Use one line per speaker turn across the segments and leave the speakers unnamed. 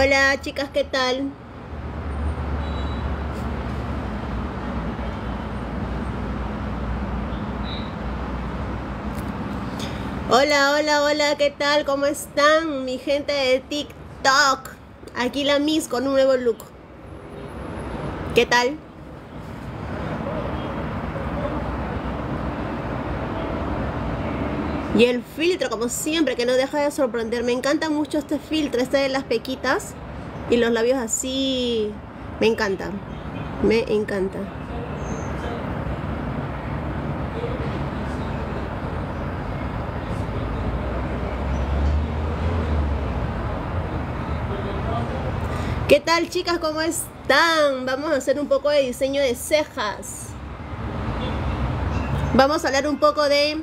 Hola chicas, ¿qué tal? Hola, hola, hola, ¿qué tal? ¿Cómo están mi gente de TikTok? Aquí la Miss con un nuevo look. ¿Qué tal? Y el filtro, como siempre, que no deja de sorprender. Me encanta mucho este filtro, este de las pequitas y los labios así. Me encanta. Me encanta. ¿Qué tal chicas? ¿Cómo están? Vamos a hacer un poco de diseño de cejas. Vamos a hablar un poco de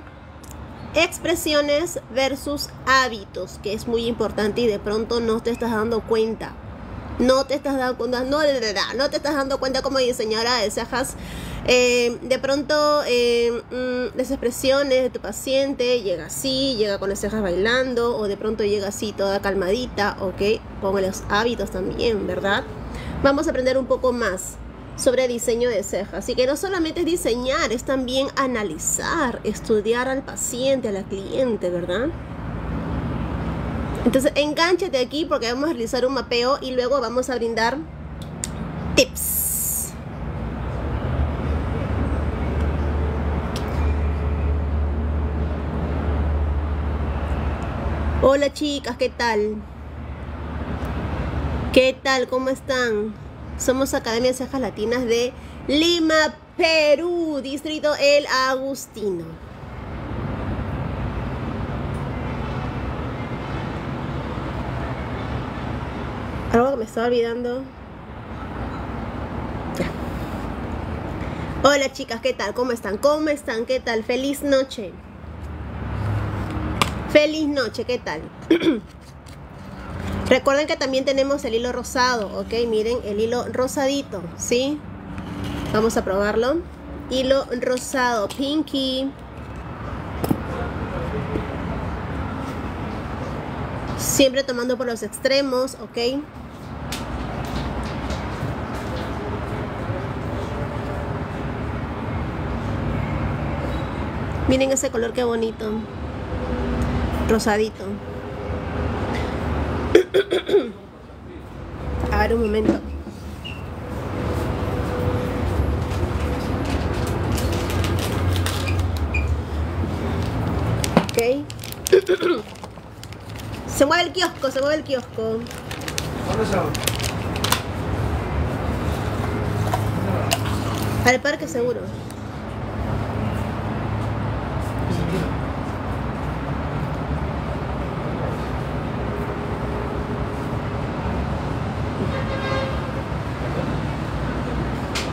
expresiones versus hábitos, que es muy importante y de pronto no te estás dando cuenta. No te estás dando cuenta, no, no te estás dando cuenta como diseñadora de cejas. Eh, de pronto eh, mm, las expresiones de tu paciente llega así, llega con las cejas bailando, o de pronto llega así toda calmadita, ok, con los hábitos también, ¿verdad? Vamos a aprender un poco más sobre diseño de cejas. Así que no solamente es diseñar, es también analizar, estudiar al paciente, a la cliente, ¿verdad? Entonces, engánchate aquí porque vamos a realizar un mapeo y luego vamos a brindar tips. Hola chicas, ¿qué tal? ¿Qué tal? ¿Cómo están? Somos Academia de Cejas Latinas de Lima, Perú, Distrito El Agustino. Algo que me estaba olvidando. Hola chicas, ¿qué tal? ¿Cómo están? ¿Cómo están? ¿Qué tal? Feliz noche. Feliz noche, ¿qué tal? Recuerden que también tenemos el hilo rosado, ¿ok? Miren, el hilo rosadito, ¿sí? Vamos a probarlo. Hilo rosado, pinky. Siempre tomando por los extremos, ¿ok? Miren ese color qué bonito. Rosadito. A ver un momento. Ok. Se mueve el kiosco, se mueve el kiosco. Al parque seguro.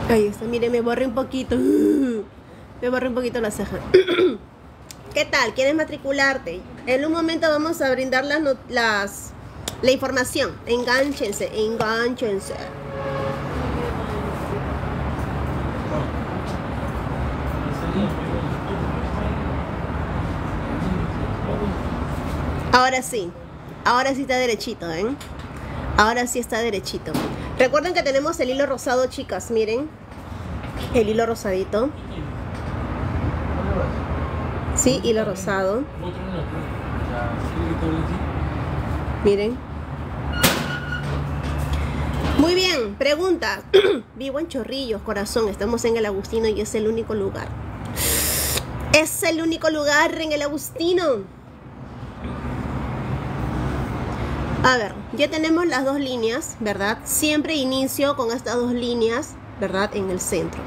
Ahí está, mire, me borré un poquito. Me borré un poquito la ceja. ¿Qué tal? ¿Quieres matricularte? En un momento vamos a brindar las, las la información. Enganchense, enganchense. Ahora sí, ahora sí está derechito, ¿eh? Ahora sí está derechito. Recuerden que tenemos el hilo rosado, chicas, miren. El hilo rosadito. Sí, hilo rosado. Miren. Muy bien, pregunta. Vivo en Chorrillos, corazón. Estamos en el Agustino y es el único lugar. Es el único lugar en el Agustino. A ver, ya tenemos las dos líneas, ¿verdad? Siempre inicio con estas dos líneas, ¿verdad? En el centro.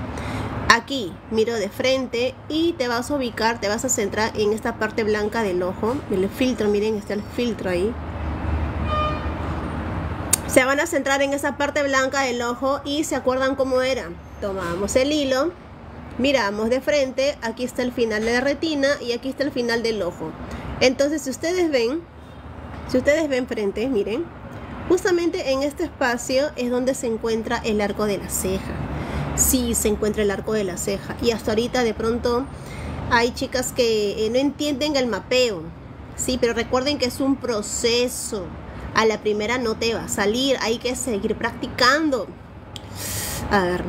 Aquí miro de frente y te vas a ubicar, te vas a centrar en esta parte blanca del ojo, el filtro, miren, está el filtro ahí. Se van a centrar en esa parte blanca del ojo y se acuerdan cómo era. Tomamos el hilo, miramos de frente, aquí está el final de la retina y aquí está el final del ojo. Entonces, si ustedes ven, si ustedes ven frente, miren, justamente en este espacio es donde se encuentra el arco de la ceja. Sí, se encuentra el arco de la ceja. Y hasta ahorita de pronto hay chicas que eh, no entienden el mapeo. Sí, pero recuerden que es un proceso. A la primera no te va a salir, hay que seguir practicando. A ver.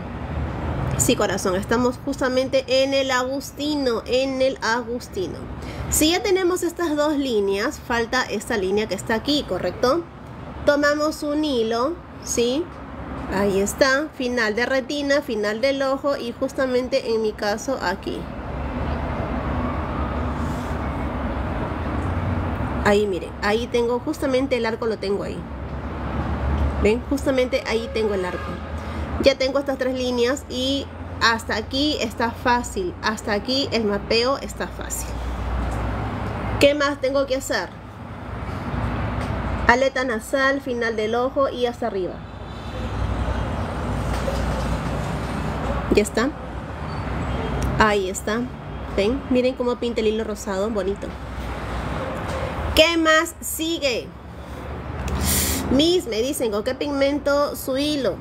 Sí, corazón, estamos justamente en el Agustino, en el Agustino. Si ya tenemos estas dos líneas, falta esta línea que está aquí, ¿correcto? Tomamos un hilo, ¿sí? Ahí está, final de retina, final del ojo y justamente en mi caso aquí. Ahí miren, ahí tengo justamente el arco, lo tengo ahí. ¿Ven? Justamente ahí tengo el arco. Ya tengo estas tres líneas y hasta aquí está fácil. Hasta aquí el mapeo está fácil. ¿Qué más tengo que hacer? Aleta nasal, final del ojo y hasta arriba. Ya está. Ahí está. ¿Ven? Miren cómo pinta el hilo rosado, bonito. ¿Qué más sigue? Miss, me dicen, ¿con qué pigmento su hilo?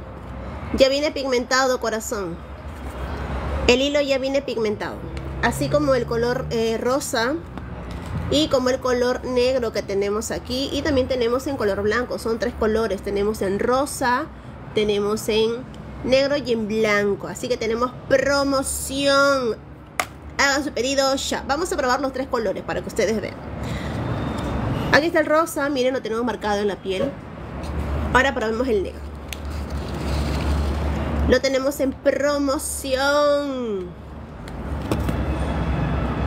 Ya viene pigmentado, corazón. El hilo ya viene pigmentado. Así como el color eh, rosa y como el color negro que tenemos aquí. Y también tenemos en color blanco. Son tres colores. Tenemos en rosa, tenemos en negro y en blanco. Así que tenemos promoción. Hagan su pedido ya. Vamos a probar los tres colores para que ustedes vean. Aquí está el rosa, miren, lo tenemos marcado en la piel. Ahora probemos el negro. Lo tenemos en promoción.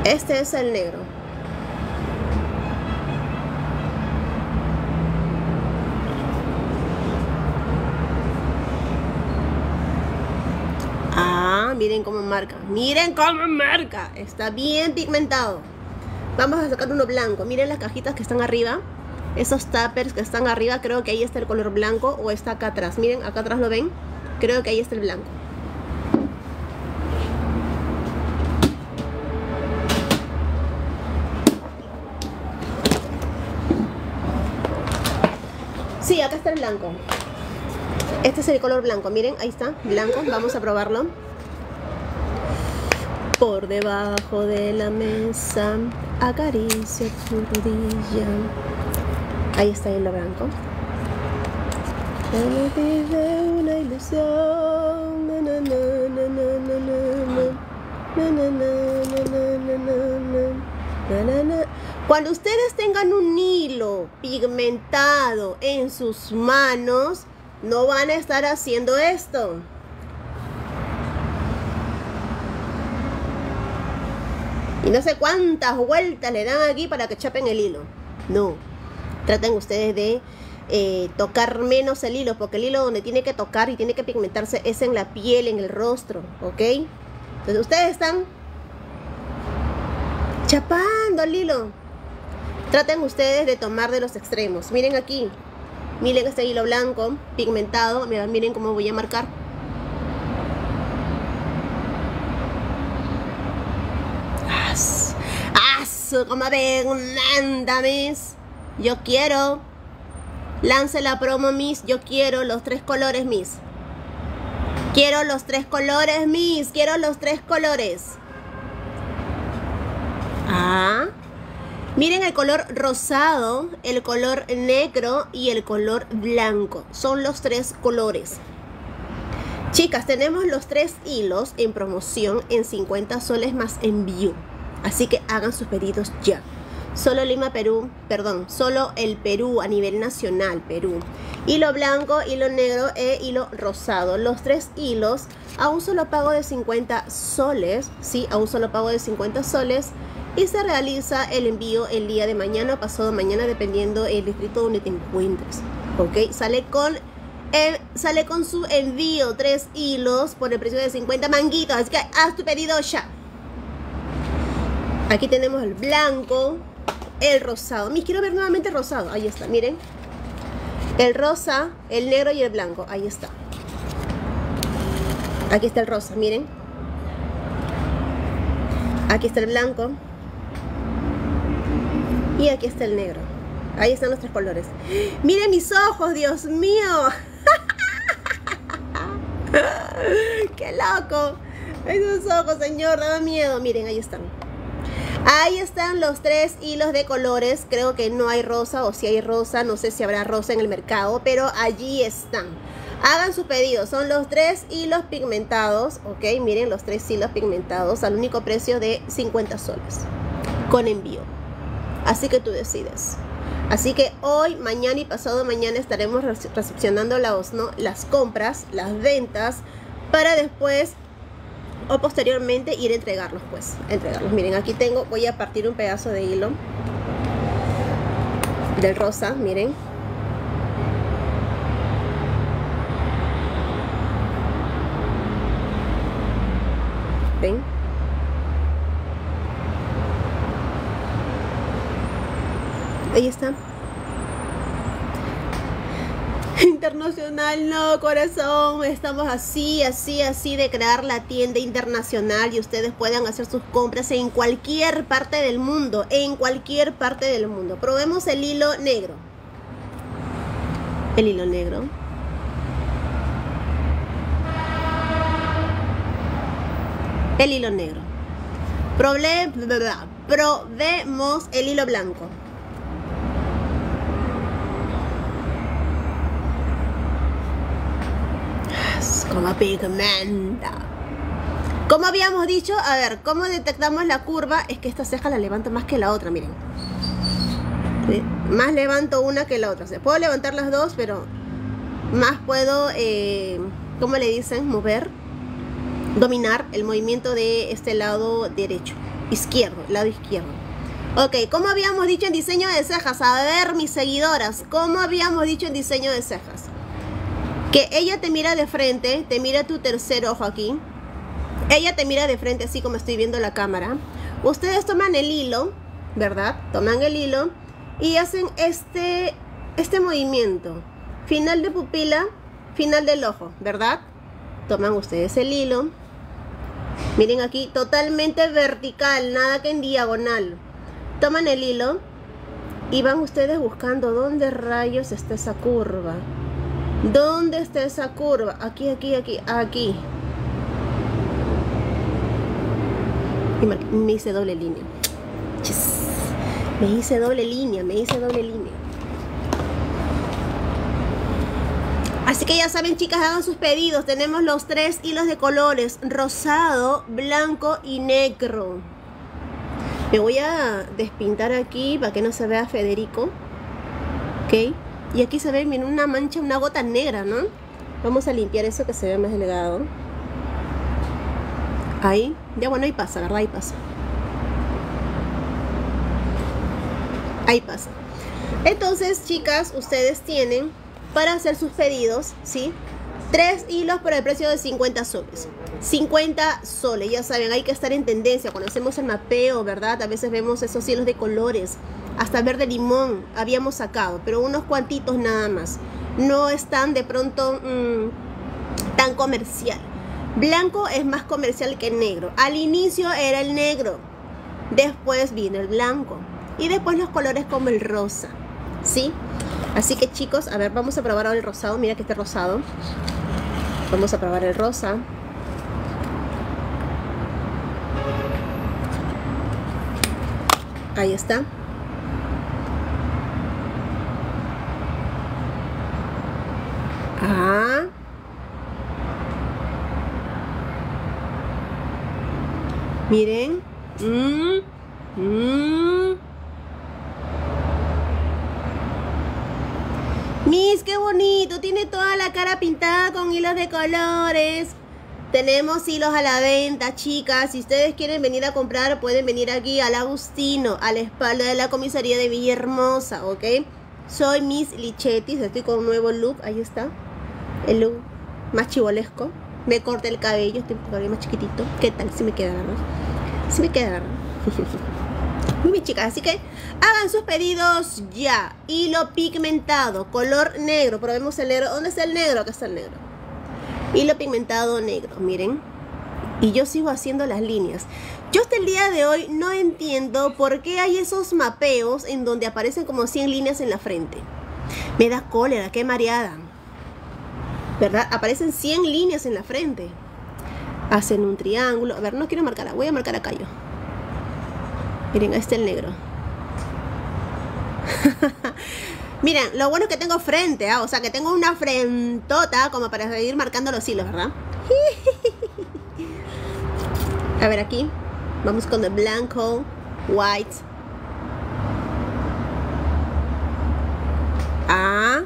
Este es el negro. Ah, miren cómo marca. Miren cómo marca. Está bien pigmentado. Vamos a sacar uno blanco. Miren las cajitas que están arriba. Esos tuppers que están arriba, creo que ahí está el color blanco o está acá atrás. Miren, acá atrás lo ven. Creo que ahí está el blanco. Sí, acá está el blanco. Este es el color blanco. Miren, ahí está, blanco. Vamos a probarlo. Por debajo de la mesa acaricia tu rodilla. Ahí está el blanco. una ilusión. Cuando ustedes tengan un hilo pigmentado en sus manos, no van a estar haciendo esto. Y no sé cuántas vueltas le dan aquí para que chapen el hilo. No. Traten ustedes de eh, tocar menos el hilo, porque el hilo donde tiene que tocar y tiene que pigmentarse es en la piel, en el rostro, ¿ok? Entonces ustedes están chapando el hilo. Traten ustedes de tomar de los extremos. Miren aquí. Miren este hilo blanco, pigmentado. Miren cómo voy a marcar. Como ven, anda, Miss. Yo quiero. Lance la promo, Miss. Yo quiero los tres colores, Miss. Quiero los tres colores, Miss. Quiero los tres colores. Ah. Miren el color rosado, el color negro y el color blanco. Son los tres colores. Chicas, tenemos los tres hilos en promoción en 50 soles más envío. Así que hagan sus pedidos ya. Solo Lima, Perú, perdón, solo el Perú a nivel nacional, Perú. Hilo blanco, hilo negro e hilo rosado. Los tres hilos a un solo pago de 50 soles, sí, a un solo pago de 50 soles. Y se realiza el envío el día de mañana o pasado mañana, dependiendo el distrito donde te encuentres. ¿Ok? Sale con sale con su envío, tres hilos por el precio de 50 manguitos. Así que haz tu pedido ya. Aquí tenemos el blanco, el rosado. Me quiero ver nuevamente el rosado. Ahí está, miren. El rosa, el negro y el blanco. Ahí está. Aquí está el rosa, miren. Aquí está el blanco. Y aquí está el negro. Ahí están los tres colores. Miren mis ojos, Dios mío. ¡Qué loco! Esos ojos, señor, daba miedo. Miren, ahí están. Ahí están los tres hilos de colores. Creo que no hay rosa o si hay rosa, no sé si habrá rosa en el mercado, pero allí están. Hagan su pedido. Son los tres hilos pigmentados, ok. Miren los tres hilos pigmentados al único precio de 50 soles con envío. Así que tú decides. Así que hoy, mañana y pasado mañana estaremos recepcionando las compras, las ventas, para después o posteriormente ir a entregarlos, pues, entregarlos. Miren, aquí tengo, voy a partir un pedazo de hilo del rosa, miren. ¿Ven? Ahí está. No, corazón. Estamos así, así, así de crear la tienda internacional y ustedes puedan hacer sus compras en cualquier parte del mundo. En cualquier parte del mundo. Probemos el hilo negro. El hilo negro. El hilo negro. Probemos el hilo blanco. Como pigmenta. Como habíamos dicho, a ver, ¿cómo detectamos la curva? Es que esta ceja la levanto más que la otra, miren. Más levanto una que la otra. O puedo levantar las dos, pero más puedo, eh, ¿cómo le dicen? Mover, dominar el movimiento de este lado derecho, izquierdo, lado izquierdo. Ok, ¿cómo habíamos dicho en diseño de cejas? A ver, mis seguidoras, ¿cómo habíamos dicho en diseño de cejas? Que ella te mira de frente, te mira tu tercer ojo aquí. Ella te mira de frente así como estoy viendo la cámara. Ustedes toman el hilo, ¿verdad? Toman el hilo y hacen este, este movimiento. Final de pupila, final del ojo, ¿verdad? Toman ustedes el hilo. Miren aquí, totalmente vertical, nada que en diagonal. Toman el hilo y van ustedes buscando dónde rayos está esa curva. ¿Dónde está esa curva? Aquí, aquí, aquí, aquí. Y me hice doble línea. Me hice doble línea, me hice doble línea. Así que ya saben, chicas, hagan sus pedidos. Tenemos los tres hilos de colores, rosado, blanco y negro. Me voy a despintar aquí para que no se vea Federico. ¿Ok? Y aquí se ve miren, una mancha, una gota negra, ¿no? Vamos a limpiar eso que se ve más delgado. Ahí. Ya bueno, ahí pasa, ¿verdad? Ahí pasa. Ahí pasa. Entonces, chicas, ustedes tienen para hacer sus pedidos, ¿sí? Tres hilos por el precio de 50 soles. 50 soles, ya saben, hay que estar en tendencia. Cuando hacemos el mapeo, ¿verdad? A veces vemos esos hilos de colores hasta verde limón habíamos sacado, pero unos cuantitos nada más. No están de pronto mm, tan comercial. Blanco es más comercial que negro. Al inicio era el negro, después vino el blanco y después los colores como el rosa. ¿Sí? Así que chicos, a ver, vamos a probar ahora el rosado. Mira que este rosado. Vamos a probar el rosa. Ahí está. Ah. Miren. Mm. Mm. Miss, qué bonito. Tiene toda la cara pintada con hilos de colores. Tenemos hilos a la venta, chicas. Si ustedes quieren venir a comprar, pueden venir aquí al Agustino, a la espalda de la comisaría de Villahermosa, ¿ok? Soy Miss Lichetis, estoy con un nuevo look, ahí está el más chivolesco. Me corté el cabello, con cabello más chiquitito. ¿Qué tal? Si me queda, ¿verdad? Si me queda, ¿verdad? Muy bien, chicas. Así que hagan sus pedidos ya. Hilo pigmentado, color negro. Probemos el negro. ¿Dónde está el negro? Acá está el negro. Hilo pigmentado negro, miren. Y yo sigo haciendo las líneas. Yo hasta el día de hoy no entiendo por qué hay esos mapeos en donde aparecen como 100 líneas en la frente. Me da cólera, qué mareada. ¿Verdad? Aparecen 100 líneas en la frente. Hacen un triángulo. A ver, no quiero marcar, voy a marcar acá yo. Miren, ahí está el negro. Miren, lo bueno es que tengo frente, ¿ah? o sea que tengo una frentota como para seguir marcando los hilos, ¿verdad? A ver aquí. Vamos con el blanco, white. Ah.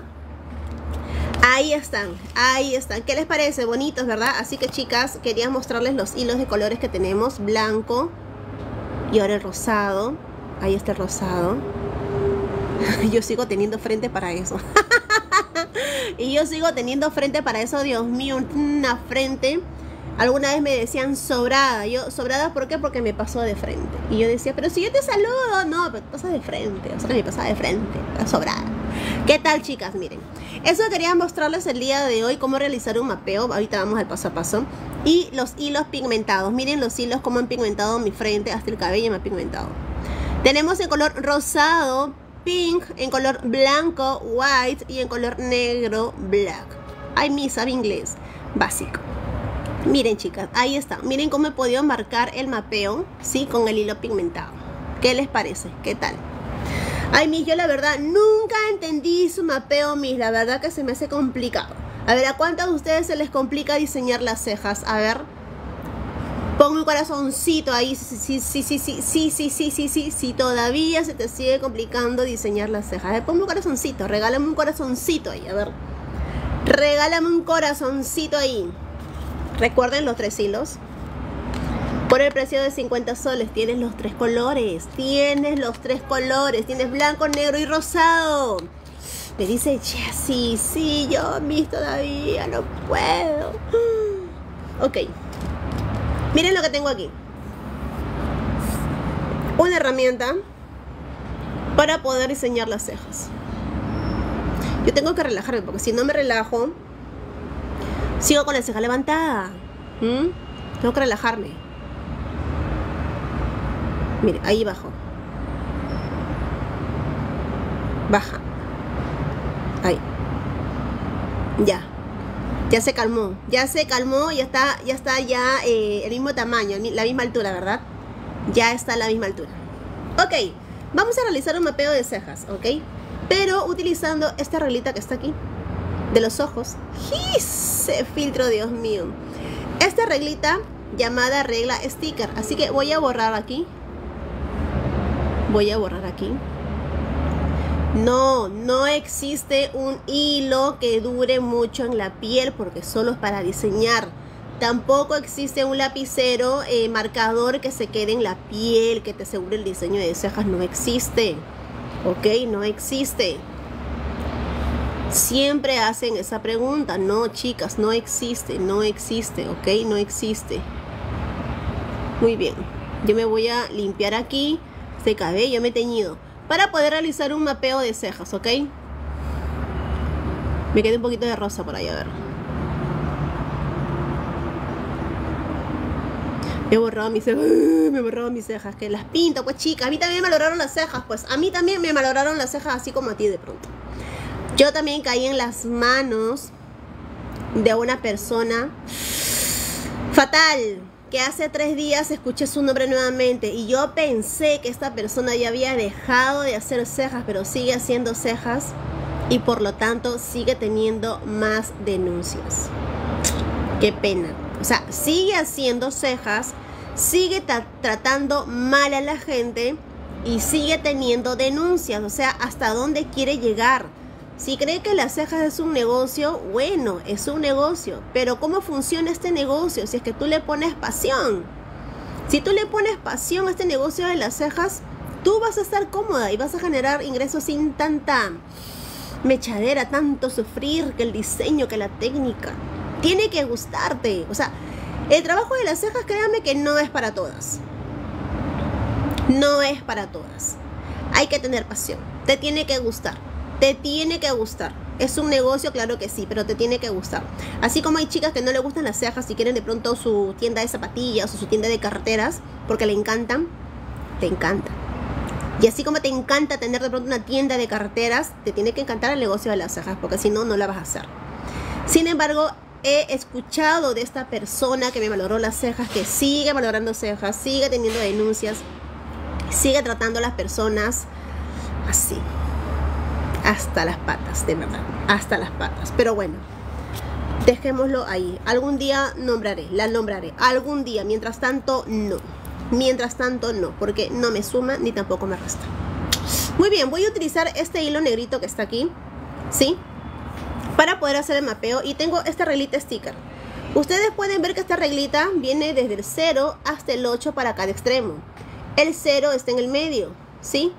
Ahí están, ahí están. ¿Qué les parece? Bonitos, ¿verdad? Así que chicas, quería mostrarles los hilos de colores que tenemos. Blanco y ahora el rosado. Ahí está el rosado. Yo sigo teniendo frente para eso. y yo sigo teniendo frente para eso, Dios mío, una frente. Alguna vez me decían sobrada. Yo, sobrada, ¿por qué? Porque me pasó de frente. Y yo decía, pero si yo te saludo, no, pero pasa de frente. O sea, me pasa de frente, sobrada. ¿Qué tal, chicas? Miren, eso quería mostrarles el día de hoy, cómo realizar un mapeo. Ahorita vamos al paso a paso. Y los hilos pigmentados. Miren los hilos, cómo han pigmentado mi frente, hasta el cabello me ha pigmentado. Tenemos el color rosado, pink, en color blanco, white y en color negro, black. Ay, mi sabe inglés básico. Miren chicas, ahí está. Miren cómo he podido marcar el mapeo, ¿sí? Con el hilo pigmentado. ¿Qué les parece? ¿Qué tal? Ay, mis, yo la verdad nunca entendí su mapeo, mis. La verdad que se me hace complicado. A ver, ¿a cuántos de ustedes se les complica diseñar las cejas? A ver. Pongo un corazoncito ahí. Sí, sí, sí, sí, sí, sí, sí, sí, sí, todavía se te sigue complicando diseñar las cejas. A ver, ponme un corazoncito. Regálame un corazoncito ahí. A ver. Regálame un corazoncito ahí. Recuerden los tres hilos. Por el precio de 50 soles tienes los tres colores. Tienes los tres colores. Tienes blanco, negro y rosado. Me dice Jessie, sí, yo mis todavía no puedo. Ok. Miren lo que tengo aquí. Una herramienta para poder diseñar las cejas. Yo tengo que relajarme porque si no me relajo, sigo con la ceja levantada. Tengo que relajarme. Mire, ahí bajo. Baja. Ahí. Ya. Ya se calmó. Ya se calmó. Ya está, ya está ya eh, el mismo tamaño, la misma altura, ¿verdad? Ya está a la misma altura. Ok. Vamos a realizar un mapeo de cejas, ¿ok? Pero utilizando esta reglita que está aquí. De los ojos. ¡Ese filtro, Dios mío! Esta reglita llamada regla sticker. Así que voy a borrar aquí. Voy a borrar aquí. No, no existe un hilo que dure mucho en la piel porque solo es para diseñar. Tampoco existe un lapicero eh, marcador que se quede en la piel, que te asegure el diseño de cejas. No existe. ¿Ok? No existe. Siempre hacen esa pregunta. No, chicas, no existe, no existe, ¿ok? No existe. Muy bien. Yo me voy a limpiar aquí este cabello, me he teñido para poder realizar un mapeo de cejas, ¿ok? Me quedé un poquito de rosa por ahí, a ver. Me he borrado mis cejas, me he borrado mis cejas, que las pinto, pues chica, a mí también me malograron las cejas, pues a mí también me malograron las cejas así como a ti de pronto. Yo también caí en las manos de una persona fatal, que hace tres días escuché su nombre nuevamente y yo pensé que esta persona ya había dejado de hacer cejas, pero sigue haciendo cejas y por lo tanto sigue teniendo más denuncias. Qué pena. O sea, sigue haciendo cejas, sigue tratando mal a la gente y sigue teniendo denuncias. O sea, ¿hasta dónde quiere llegar? Si cree que las cejas es un negocio, bueno, es un negocio. Pero ¿cómo funciona este negocio? Si es que tú le pones pasión. Si tú le pones pasión a este negocio de las cejas, tú vas a estar cómoda y vas a generar ingresos sin tanta mechadera, tanto sufrir que el diseño, que la técnica. Tiene que gustarte. O sea, el trabajo de las cejas, créanme que no es para todas. No es para todas. Hay que tener pasión. Te tiene que gustar. Te tiene que gustar. Es un negocio, claro que sí, pero te tiene que gustar. Así como hay chicas que no le gustan las cejas y quieren de pronto su tienda de zapatillas o su tienda de carreteras porque le encantan, te encanta. Y así como te encanta tener de pronto una tienda de carreteras, te tiene que encantar el negocio de las cejas porque si no, no la vas a hacer. Sin embargo, he escuchado de esta persona que me valoró las cejas, que sigue valorando cejas, sigue teniendo denuncias, Sigue tratando a las personas así. Hasta las patas, de verdad. Hasta las patas. Pero bueno, dejémoslo ahí. Algún día nombraré, la nombraré. Algún día, mientras tanto, no. Mientras tanto, no, porque no me suma ni tampoco me resta. Muy bien, voy a utilizar este hilo negrito que está aquí, ¿sí? Para poder hacer el mapeo y tengo esta reglita sticker. Ustedes pueden ver que esta reglita viene desde el 0 hasta el 8 para cada extremo. El 0 está en el medio, ¿sí?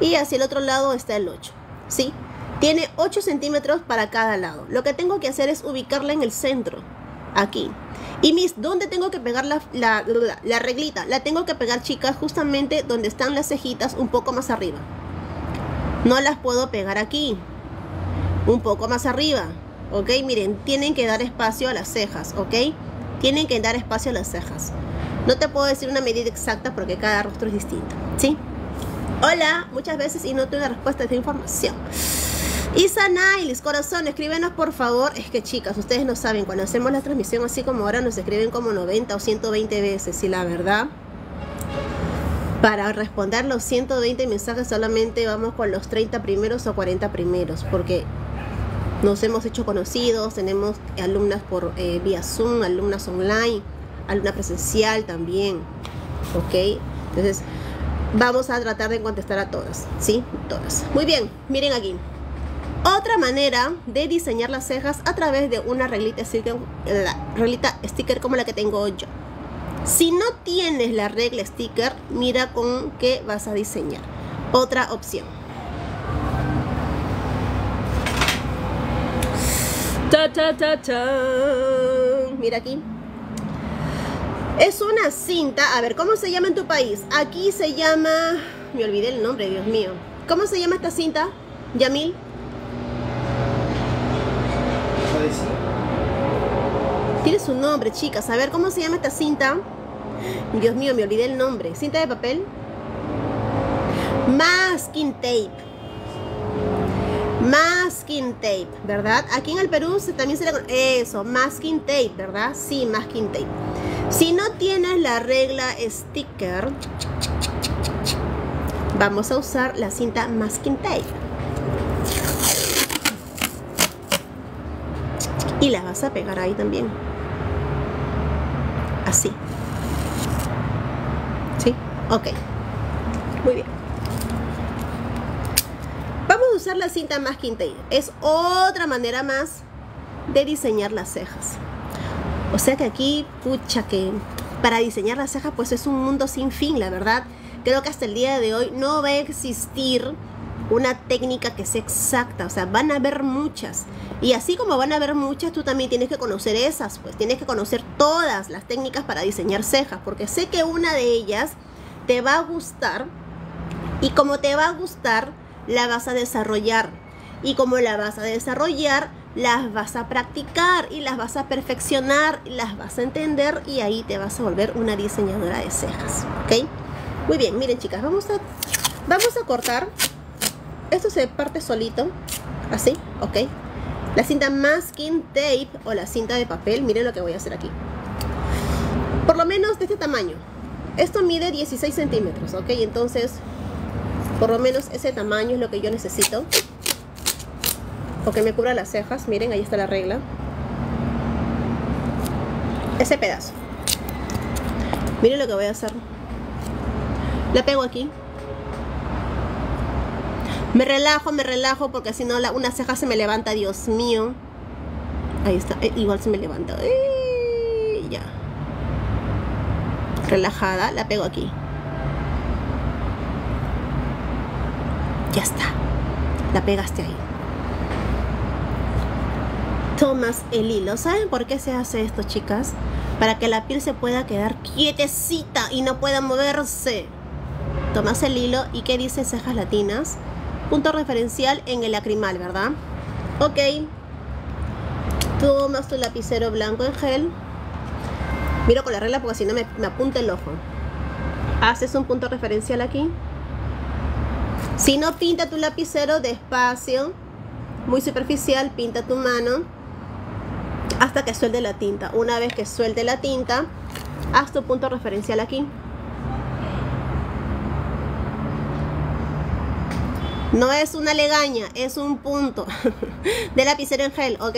Y hacia el otro lado está el 8, ¿sí? Tiene 8 centímetros para cada lado. Lo que tengo que hacer es ubicarla en el centro, aquí. Y mis, ¿dónde tengo que pegar la, la, la, reglita? La tengo que pegar, chicas, justamente donde están las cejitas, un poco más arriba. No las puedo pegar aquí. Un poco más arriba. ¿Ok? Miren, tienen que dar espacio a las cejas, ¿ok? Tienen que dar espacio a las cejas. No te puedo decir una medida exacta porque cada rostro es distinto, ¿sí? Hola, muchas veces y no tengo respuesta a esta información. Isa Niles, corazón, escríbenos por favor. Es que chicas, ustedes no saben, cuando hacemos la transmisión así como ahora nos escriben como 90 o 120 veces. Y la verdad, para responder los 120 mensajes solamente vamos con los 30 primeros o 40 primeros. Porque nos hemos hecho conocidos, tenemos alumnas por eh, vía Zoom, alumnas online, alumna presencial también. ¿Ok? Entonces, vamos a tratar de contestar a todas. ¿Sí? Todas. Muy bien, miren aquí. Otra manera de diseñar las cejas a través de una reglita sticker, la reglita sticker como la que tengo yo. Si no tienes la regla sticker, mira con qué vas a diseñar. Otra opción. Ta, ta, ta. Mira aquí. Es una cinta. A ver, ¿cómo se llama en tu país? Aquí se llama. Me olvidé el nombre, Dios mío. ¿Cómo se llama esta cinta? Yamil. Tiene su nombre, chicas. A ver, ¿cómo se llama esta cinta? Dios mío, me olvidé el nombre. ¿Cinta de papel? Masking tape. Masking tape, ¿verdad? Aquí en el Perú también se le. Eso, masking tape, ¿verdad? Sí, masking tape. Si no tienes la regla sticker, vamos a usar la cinta masking tape. y la vas a pegar ahí también. Así. ¿sí? ok. Muy bien. Vamos a usar la cinta masking tape es otra manera más de diseñar las cejas o sea que aquí pucha que para diseñar las cejas pues es un mundo sin fin la verdad creo que hasta el día de hoy no va a existir una técnica que sea exacta, o sea, van a haber muchas. Y así como van a haber muchas, tú también tienes que conocer esas, pues tienes que conocer todas las técnicas para diseñar cejas, porque sé que una de ellas te va a gustar y como te va a gustar, la vas a desarrollar. Y como la vas a desarrollar, las vas a practicar y las vas a perfeccionar, las vas a entender y ahí te vas a volver una diseñadora de cejas, ¿ok? Muy bien, miren chicas, vamos a, vamos a cortar esto se parte solito, así, ok. La cinta masking tape o la cinta de papel, miren lo que voy a hacer aquí. Por lo menos de este tamaño. Esto mide 16 centímetros, ok. Entonces, por lo menos ese tamaño es lo que yo necesito. O que me cubra las cejas, miren, ahí está la regla. Ese pedazo. Miren lo que voy a hacer. La pego aquí. Me relajo, me relajo porque si no una ceja se me levanta, Dios mío. Ahí está, eh, igual se me levanta. Ya. Relajada, la pego aquí. Ya está. La pegaste ahí. Tomas el hilo. ¿Saben por qué se hace esto, chicas? Para que la piel se pueda quedar quietecita y no pueda moverse. Tomas el hilo y ¿qué dice cejas latinas? punto referencial en el lacrimal, ¿verdad? Ok. Tomas tu lapicero blanco en gel. Miro con la regla porque si no me, me apunta el ojo. Haces un punto referencial aquí. Si no, pinta tu lapicero despacio. Muy superficial, pinta tu mano. Hasta que suelte la tinta. Una vez que suelte la tinta, haz tu punto referencial aquí. No es una legaña, es un punto de lapicero en gel, ¿ok?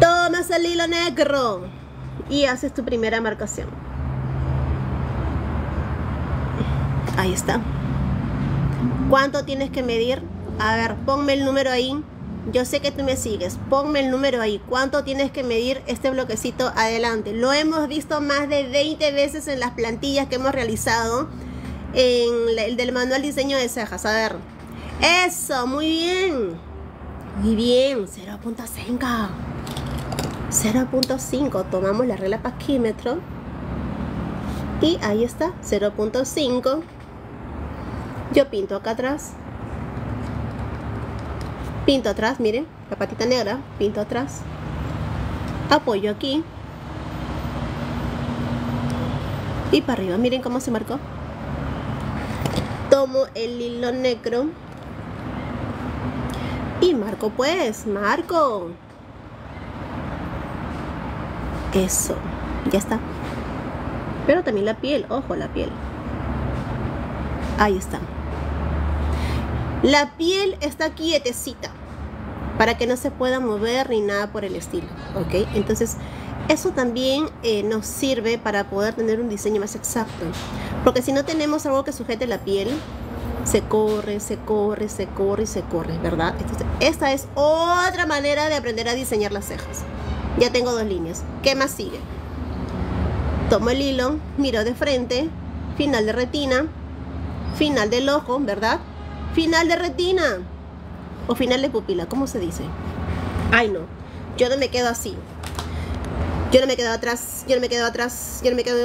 Tomas el hilo negro y haces tu primera marcación. Ahí está. ¿Cuánto tienes que medir? A ver, ponme el número ahí. Yo sé que tú me sigues. Ponme el número ahí. ¿Cuánto tienes que medir este bloquecito adelante? Lo hemos visto más de 20 veces en las plantillas que hemos realizado en el del manual diseño de cejas. A ver. Eso, muy bien. Muy bien. 0.5. 0.5. Tomamos la regla paquímetro. Y ahí está. 0.5. Yo pinto acá atrás. Pinto atrás, miren. La patita negra. Pinto atrás. Apoyo aquí. Y para arriba. Miren cómo se marcó tomo el hilo negro y marco pues, marco. Eso, ya está. Pero también la piel, ojo, la piel. Ahí está. La piel está quietecita para que no se pueda mover ni nada por el estilo, ¿ok? Entonces, eso también eh, nos sirve para poder tener un diseño más exacto. Porque si no tenemos algo que sujete la piel, se corre, se corre, se corre y se corre, ¿verdad? esta es otra manera de aprender a diseñar las cejas. Ya tengo dos líneas. ¿Qué más sigue? Tomo el hilo, miro de frente, final de retina, final del ojo, ¿verdad? Final de retina o final de pupila, ¿cómo se dice? Ay, no. Yo no me quedo así. Yo no me quedo atrás, yo no me quedo atrás, yo no me quedo...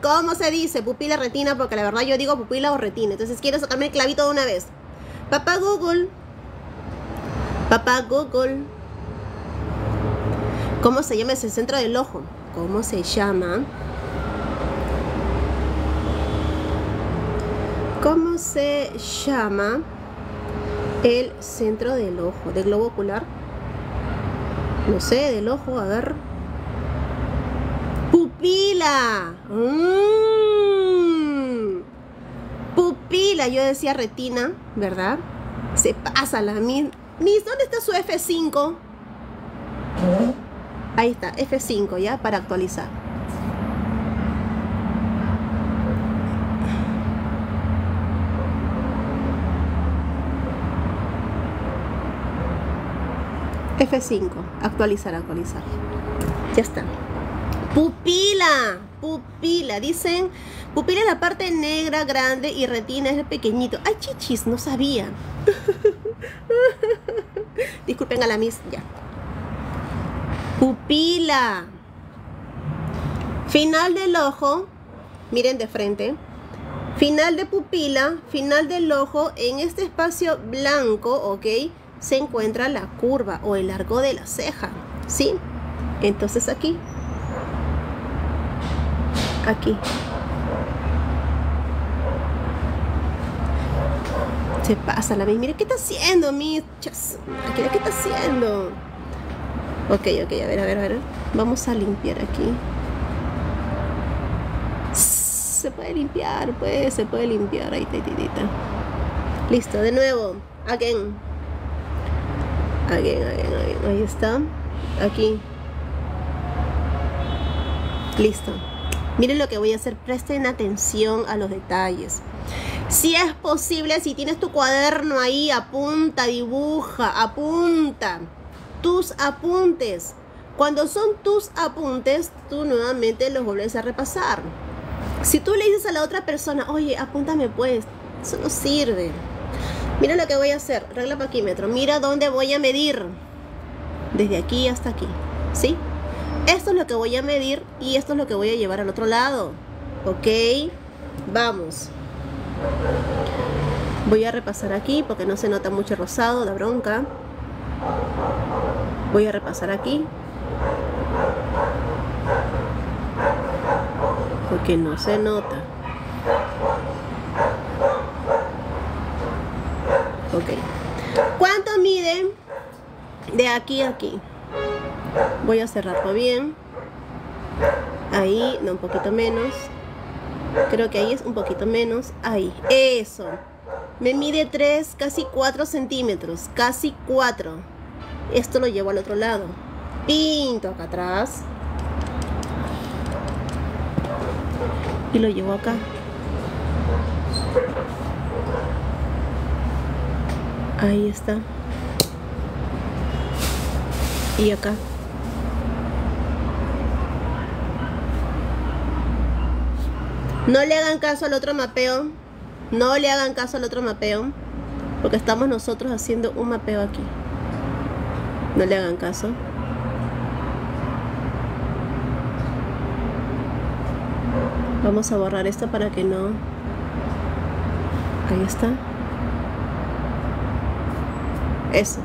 ¿cómo se dice? Pupila, retina, porque la verdad yo digo pupila o retina. Entonces quiero sacarme el clavito de una vez. Papá Google. Papá Google. ¿Cómo se llama ese centro del ojo? ¿Cómo se llama? ¿Cómo se llama el centro del ojo, del globo ocular? no sé, del ojo, a ver. Pupila. Mm. Pupila, yo decía retina, ¿verdad? Se pasa la mis. Mis, ¿dónde está su F5? Ahí está, F5 ya para actualizar. F5, actualizar, actualizar. Ya está. Pupila, pupila, dicen, pupila es la parte negra, grande y retina es pequeñito. Ay, chichis, no sabía. Disculpen a la mis, ya. Pupila. Final del ojo, miren de frente. Final de pupila, final del ojo en este espacio blanco, ¿ok? Se encuentra la curva o el largo de la ceja, ¿sí? Entonces aquí, aquí. Se pasa la vez. Mire, ¿qué está haciendo, mi ¿Qué está haciendo? Ok, ok, a ver, a ver, a ver. Vamos a limpiar aquí. Se puede limpiar, pues, se puede limpiar. Ahí, titita. Listo, de nuevo. Again. Ahí está. Aquí. Listo. Miren lo que voy a hacer. Presten atención a los detalles. Si es posible, si tienes tu cuaderno ahí, apunta, dibuja, apunta. Tus apuntes. Cuando son tus apuntes, tú nuevamente los vuelves a repasar. Si tú le dices a la otra persona, oye, apúntame pues, eso no sirve. Mira lo que voy a hacer, regla paquímetro. Mira dónde voy a medir. Desde aquí hasta aquí. ¿Sí? Esto es lo que voy a medir y esto es lo que voy a llevar al otro lado. ¿Ok? Vamos. Voy a repasar aquí porque no se nota mucho rosado, la bronca. Voy a repasar aquí. Porque no se nota. Ok. ¿Cuánto mide de aquí a aquí? Voy a cerrarlo bien. Ahí, no un poquito menos. Creo que ahí es un poquito menos. Ahí, eso. Me mide 3, casi 4 centímetros. Casi 4. Esto lo llevo al otro lado. Pinto acá atrás. Y lo llevo acá. Ahí está. Y acá. No le hagan caso al otro mapeo. No le hagan caso al otro mapeo. Porque estamos nosotros haciendo un mapeo aquí. No le hagan caso. Vamos a borrar esto para que no... Ahí está. Eso.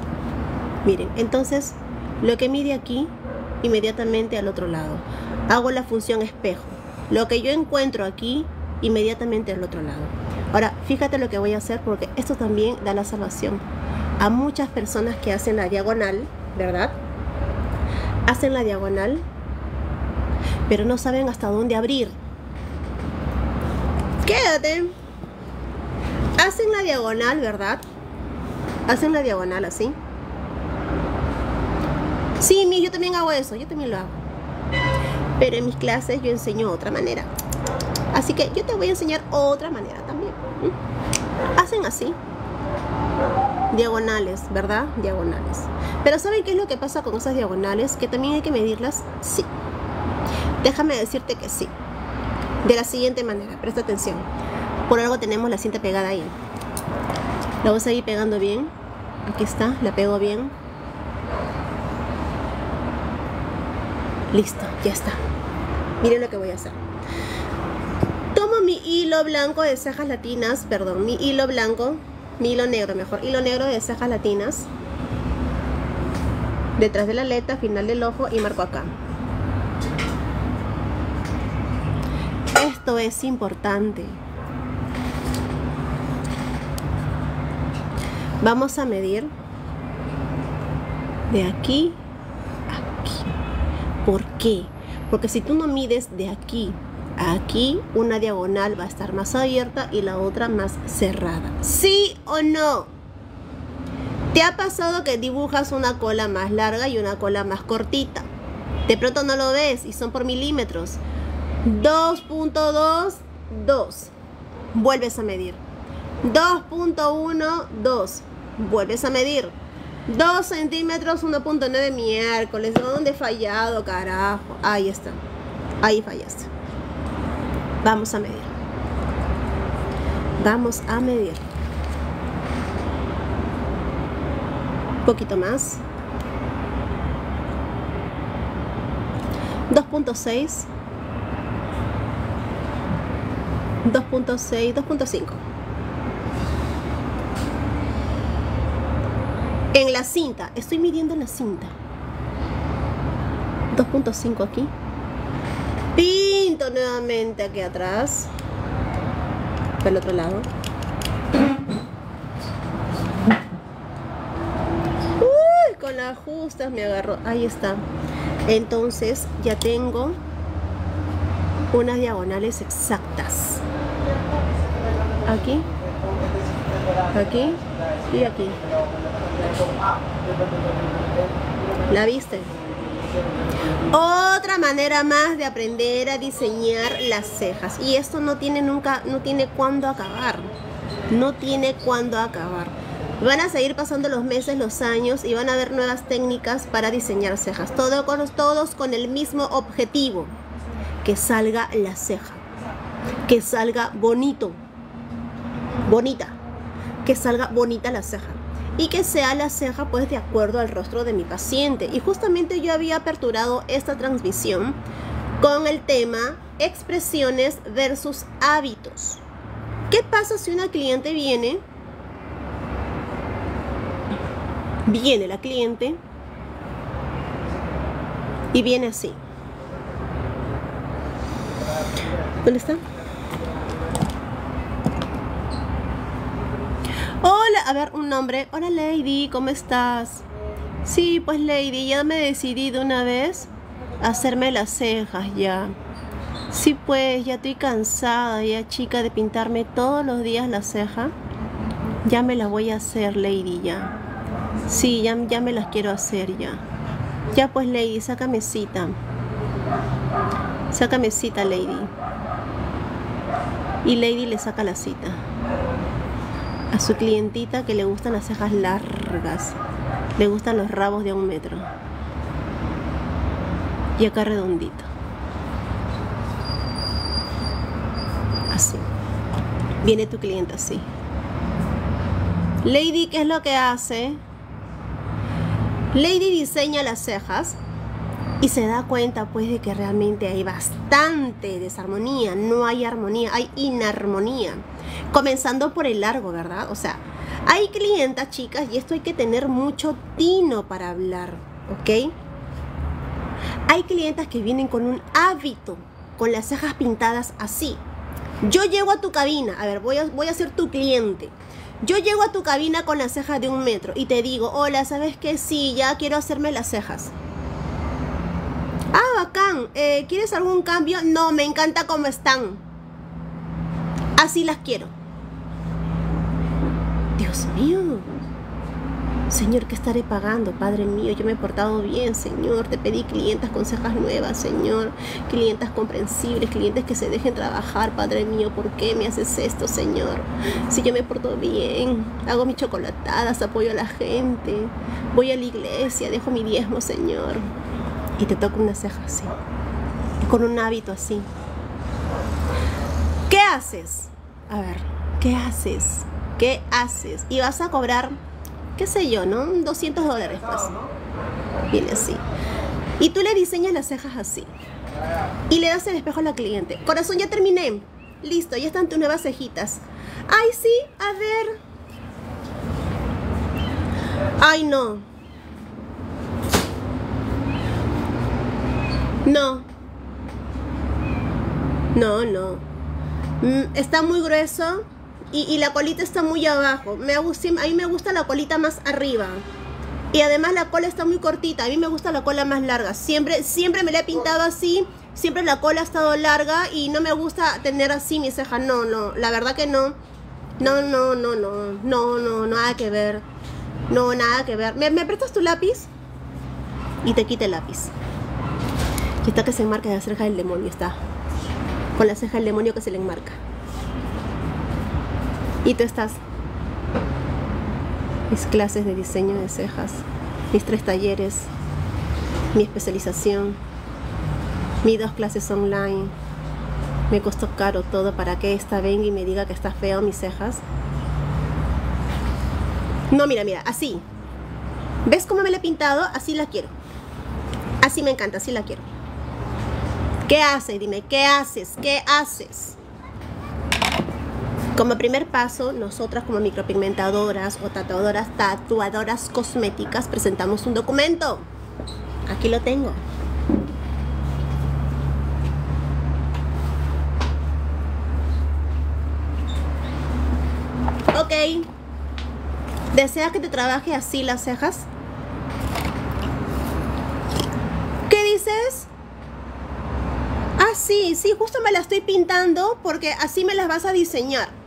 Miren, entonces lo que mide aquí, inmediatamente al otro lado. Hago la función espejo. Lo que yo encuentro aquí, inmediatamente al otro lado. Ahora, fíjate lo que voy a hacer porque esto también da la salvación. A muchas personas que hacen la diagonal, ¿verdad? Hacen la diagonal, pero no saben hasta dónde abrir. Quédate. Hacen la diagonal, ¿verdad? Hacen la diagonal así. Sí, yo también hago eso, yo también lo hago. Pero en mis clases yo enseño otra manera. Así que yo te voy a enseñar otra manera también. Hacen así. Diagonales, ¿verdad? Diagonales. Pero ¿saben qué es lo que pasa con esas diagonales? Que también hay que medirlas. Sí. Déjame decirte que sí. De la siguiente manera, presta atención. Por algo tenemos la cinta pegada ahí. La voy a seguir pegando bien. Aquí está, la pego bien. Listo, ya está. Miren lo que voy a hacer. Tomo mi hilo blanco de cejas latinas, perdón, mi hilo blanco, mi hilo negro mejor, hilo negro de cejas latinas. Detrás de la aleta, final del ojo y marco acá. Esto es importante. Vamos a medir de aquí a aquí. ¿Por qué? Porque si tú no mides de aquí a aquí, una diagonal va a estar más abierta y la otra más cerrada. ¿Sí o no? ¿Te ha pasado que dibujas una cola más larga y una cola más cortita? De pronto no lo ves y son por milímetros. 2.2, 2. Vuelves a medir. 2.1, 2. Vuelves a medir. 2 centímetros, 1.9 miércoles. ¿Dónde he fallado, carajo? Ahí está. Ahí fallaste. Vamos a medir. Vamos a medir. Un poquito más. 2.6. 2.6, 2.5. En la cinta, estoy midiendo la cinta. 2.5 aquí. Pinto nuevamente aquí atrás. Del otro lado. Uy, con las justas me agarró. Ahí está. Entonces ya tengo unas diagonales exactas. Aquí, aquí y aquí. ¿La viste? Otra manera más de aprender a diseñar las cejas. Y esto no tiene nunca, no tiene cuándo acabar. No tiene cuándo acabar. Van a seguir pasando los meses, los años y van a ver nuevas técnicas para diseñar cejas. Todo con, todos con el mismo objetivo. Que salga la ceja. Que salga bonito. Bonita. Que salga bonita la ceja y que sea la ceja pues de acuerdo al rostro de mi paciente. Y justamente yo había aperturado esta transmisión con el tema expresiones versus hábitos. ¿Qué pasa si una cliente viene? Viene la cliente y viene así. ¿Dónde está? Hola, a ver, un nombre. Hola Lady, ¿cómo estás? Sí, pues Lady, ya me decidí de una vez a hacerme las cejas ya. Sí, pues ya estoy cansada, ya chica, de pintarme todos los días la ceja. Ya me las voy a hacer, Lady, ya. Sí, ya, ya me las quiero hacer, ya. Ya pues, Lady, sácame cita. Sácame cita, Lady. Y Lady le saca la cita. A su clientita que le gustan las cejas largas. Le gustan los rabos de un metro. Y acá redondito. Así. Viene tu cliente así. Lady, ¿qué es lo que hace? Lady diseña las cejas y se da cuenta pues de que realmente hay bastante desarmonía, no hay armonía, hay inarmonía. Comenzando por el largo, ¿verdad? O sea, hay clientas, chicas, y esto hay que tener mucho tino para hablar, ¿ok? Hay clientas que vienen con un hábito, con las cejas pintadas así. Yo llego a tu cabina, a ver, voy a, voy a ser tu cliente. Yo llego a tu cabina con las cejas de un metro y te digo, hola, ¿sabes qué? Sí, ya quiero hacerme las cejas. Ah, bacán. Eh, ¿Quieres algún cambio? No, me encanta cómo están. Así las quiero. Dios mío. Señor, ¿qué estaré pagando? Padre mío, yo me he portado bien, Señor. Te pedí clientas con cejas nuevas, Señor. Clientas comprensibles, clientes que se dejen trabajar, Padre mío. ¿Por qué me haces esto, Señor? Si yo me porto bien, hago mis chocolatadas, apoyo a la gente, voy a la iglesia, dejo mi diezmo, Señor y te toca una ceja así, con un hábito así. ¿Qué haces? A ver, ¿qué haces? ¿Qué haces? Y vas a cobrar, qué sé yo, ¿no? 200 dólares, pues. Viene así. Y tú le diseñas las cejas así. Y le das el espejo a la cliente. Corazón, ya terminé. Listo, ya están tus nuevas cejitas. Ay, sí, a ver. Ay, no. No. No, no. Mm, está muy grueso y, la colita está muy abajo. Me a mí me gusta la colita más arriba. Y además la cola está muy cortita. A mí me gusta la cola más larga. Siempre, siempre me la he pintado así. Siempre la cola ha estado larga y no me gusta tener así mi ceja. No, no. La verdad que no. No, no, no, no. No, no, nada que ver. No, nada que ver. ¿Me, me prestas tu lápiz? Y te quite el lápiz. Y está que se enmarca la ceja del demonio, está. Con la ceja del demonio que se le enmarca. Y tú estás. Mis clases de diseño de cejas, mis tres talleres, mi especialización, mis dos clases online. Me costó caro todo para que esta venga y me diga que está feo mis cejas. No, mira, mira, así. ¿Ves cómo me la he pintado? Así la quiero. Así me encanta, así la quiero. ¿Qué haces? Dime, ¿qué haces? ¿Qué haces? Como primer paso, nosotras como micropigmentadoras o tatuadoras, tatuadoras cosméticas presentamos un documento. Aquí lo tengo. Ok. ¿Desea que te trabaje así las cejas? ¿Qué dices? Ah, sí, sí, justo me la estoy pintando porque así me las vas a diseñar.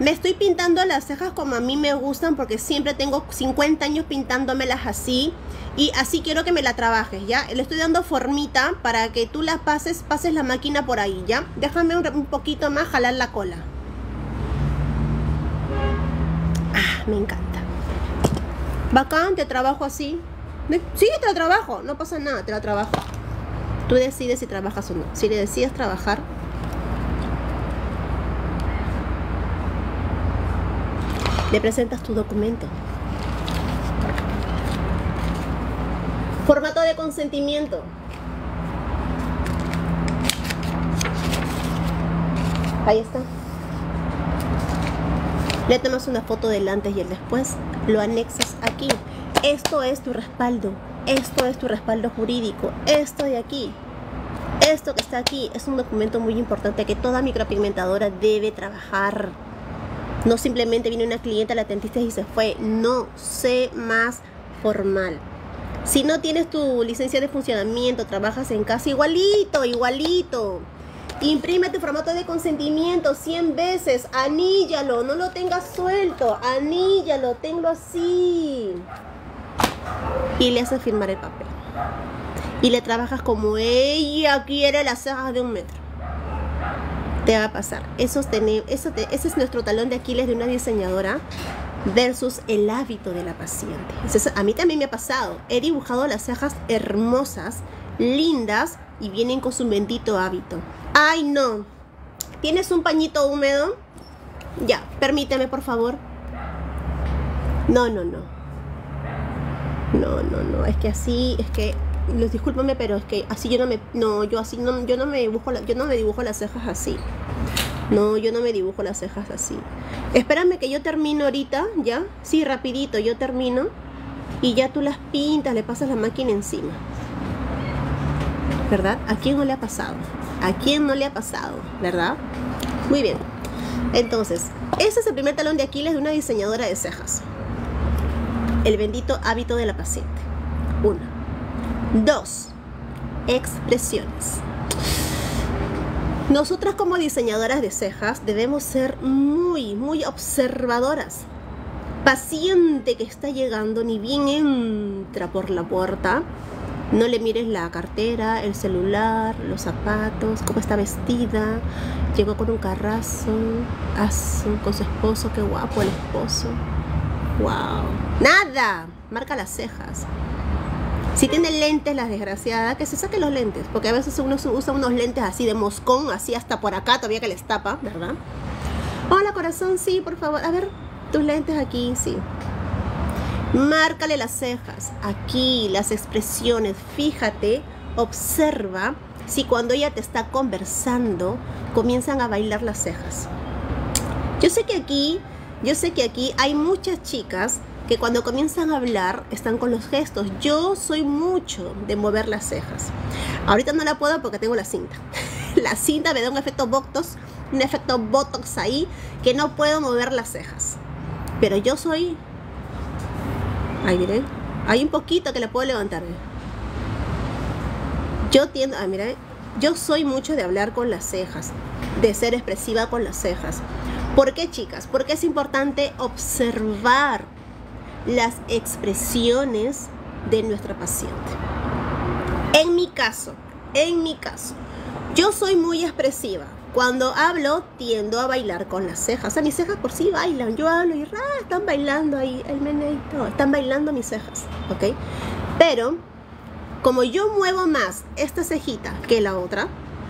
Me estoy pintando las cejas como a mí me gustan porque siempre tengo 50 años pintándomelas así y así quiero que me la trabajes, ¿ya? Le estoy dando formita para que tú las pases, pases la máquina por ahí, ¿ya? Déjame un, un poquito más jalar la cola. Ah, me encanta. Bacán, te trabajo así. Sí, te la trabajo, no pasa nada, te la trabajo. Tú decides si trabajas o no. Si le decides trabajar, le presentas tu documento. Formato de consentimiento. Ahí está. Le tomas una foto del antes y el después. Lo anexas aquí. Esto es tu respaldo. Esto es tu respaldo jurídico. Esto de aquí. Esto que está aquí es un documento muy importante que toda micropigmentadora debe trabajar. No simplemente viene una clienta, la atendiste y se fue. No, sé más formal. Si no tienes tu licencia de funcionamiento, trabajas en casa igualito, igualito. Imprime tu formato de consentimiento 100 veces. Aníllalo, no lo tengas suelto. Aníllalo, tenlo así. Y le haces firmar el papel. Y le trabajas como ella quiere las cejas de un metro. Te va a pasar. Eso, eso ese es nuestro talón de Aquiles de una diseñadora versus el hábito de la paciente. A mí también me ha pasado. He dibujado las cejas hermosas, lindas y vienen con su bendito hábito. Ay, no. ¿Tienes un pañito húmedo? Ya, permíteme, por favor. No, no, no. No, no, no. Es que así, es que los discúlpame, pero es que así yo no me no, yo así no yo no me dibujo yo no me dibujo las cejas así. No, yo no me dibujo las cejas así. Espérame que yo termino ahorita, ¿ya? Sí, rapidito, yo termino. Y ya tú las pintas, le pasas la máquina encima. ¿Verdad? ¿A quién no le ha pasado? ¿A quién no le ha pasado? ¿Verdad? Muy bien. Entonces, ese es el primer talón de Aquiles de una diseñadora de cejas. El bendito hábito de la paciente. Uno. Dos. Expresiones. Nosotras como diseñadoras de cejas debemos ser muy, muy observadoras. Paciente que está llegando, ni bien entra por la puerta, no le mires la cartera, el celular, los zapatos, cómo está vestida. Llegó con un carrazo, con su esposo, qué guapo el esposo. ¡Wow! ¡Nada! Marca las cejas. Si tiene lentes, la desgraciada, que se saque los lentes, porque a veces uno usa unos lentes así de moscón, así hasta por acá, todavía que les tapa, ¿verdad? Hola corazón, sí, por favor. A ver, tus lentes aquí, sí. Márcale las cejas, aquí, las expresiones. Fíjate, observa si cuando ella te está conversando comienzan a bailar las cejas. Yo sé que aquí, yo sé que aquí hay muchas chicas que cuando comienzan a hablar están con los gestos. Yo soy mucho de mover las cejas. Ahorita no la puedo porque tengo la cinta. La cinta me da un efecto botox, un efecto botox ahí que no puedo mover las cejas. Pero yo soy... Ahí miren. Hay un poquito que la puedo levantar. Yo tiendo... Ah, miren. Yo soy mucho de hablar con las cejas. De ser expresiva con las cejas. ¿Por qué, chicas? Porque es importante observar las expresiones de nuestra paciente. En mi caso, en mi caso, yo soy muy expresiva. Cuando hablo, tiendo a bailar con las cejas. O sea, mis cejas por sí bailan. Yo hablo y están bailando ahí el meneito. Están bailando mis cejas, ¿ok? Pero, como yo muevo más esta cejita que la otra,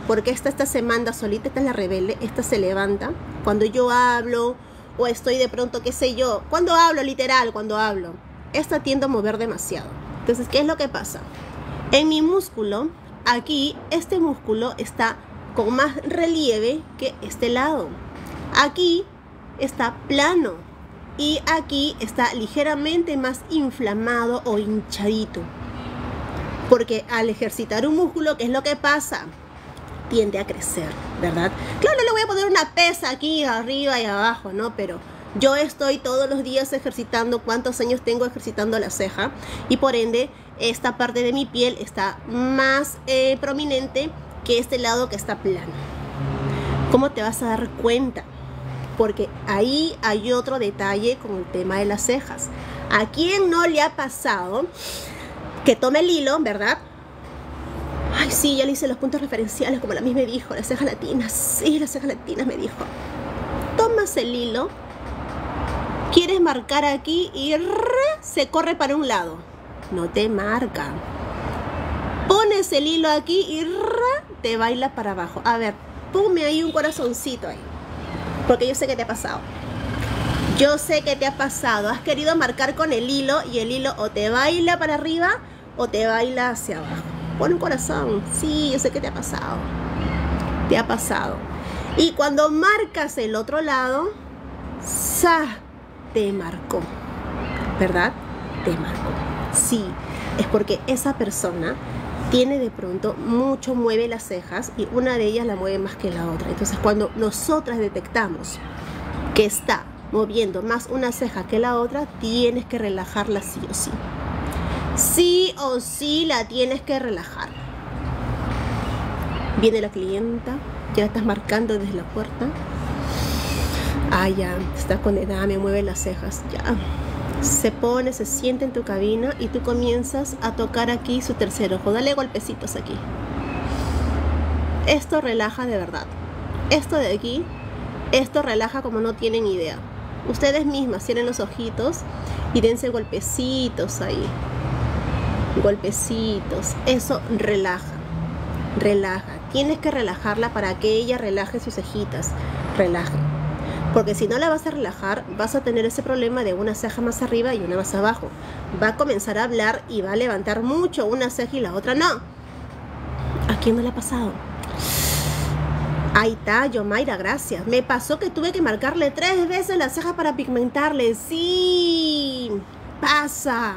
porque esta, esta se manda solita, esta es la rebelde, esta se levanta. Cuando yo hablo, o estoy de pronto, qué sé yo, cuando hablo, literal, cuando hablo, esta tiendo a mover demasiado. Entonces, ¿qué es lo que pasa? En mi músculo, aquí, este músculo está con más relieve que este lado. Aquí está plano y aquí está ligeramente más inflamado o hinchadito. Porque al ejercitar un músculo, ¿qué es lo que pasa? Tiende a crecer, ¿verdad? Claro, no le voy a poner una pesa aquí arriba y abajo, ¿no? Pero yo estoy todos los días ejercitando, cuántos años tengo ejercitando la ceja y por ende esta parte de mi piel está más eh, prominente que este lado que está plano. ¿Cómo te vas a dar cuenta? Porque ahí hay otro detalle con el tema de las cejas. ¿A quién no le ha pasado que tome el hilo, verdad? Sí, ya le hice los puntos referenciales como la misma me dijo, las cejas latinas. Sí, las cejas latinas me dijo. Tomas el hilo, quieres marcar aquí y se corre para un lado. No te marca. Pones el hilo aquí y te baila para abajo. A ver, ponme ahí un corazoncito ahí. Porque yo sé que te ha pasado. Yo sé que te ha pasado. Has querido marcar con el hilo y el hilo o te baila para arriba o te baila hacia abajo. Pon un corazón. Sí, yo sé que te ha pasado. Te ha pasado. Y cuando marcas el otro lado, ¡sa! Te marcó. ¿Verdad? Te marcó. Sí, es porque esa persona tiene de pronto mucho, mueve las cejas y una de ellas la mueve más que la otra. Entonces cuando nosotras detectamos que está moviendo más una ceja que la otra, tienes que relajarla sí o sí sí o sí la tienes que relajar. Viene la clienta, ya estás marcando desde la puerta. Ah, ya, está con edad, me mueve las cejas, ya. Se pone, se siente en tu cabina y tú comienzas a tocar aquí su tercer ojo. Dale golpecitos aquí. Esto relaja de verdad. Esto de aquí, esto relaja como no tienen idea. Ustedes mismas cierren los ojitos y dense golpecitos ahí. Golpecitos. Eso relaja. Relaja. Tienes que relajarla para que ella relaje sus cejitas. Relaje. Porque si no la vas a relajar, vas a tener ese problema de una ceja más arriba y una más abajo. Va a comenzar a hablar y va a levantar mucho una ceja y la otra no. ¿A quién no le ha pasado? Ahí está, Yomaira, gracias. Me pasó que tuve que marcarle tres veces la ceja para pigmentarle. Sí, pasa.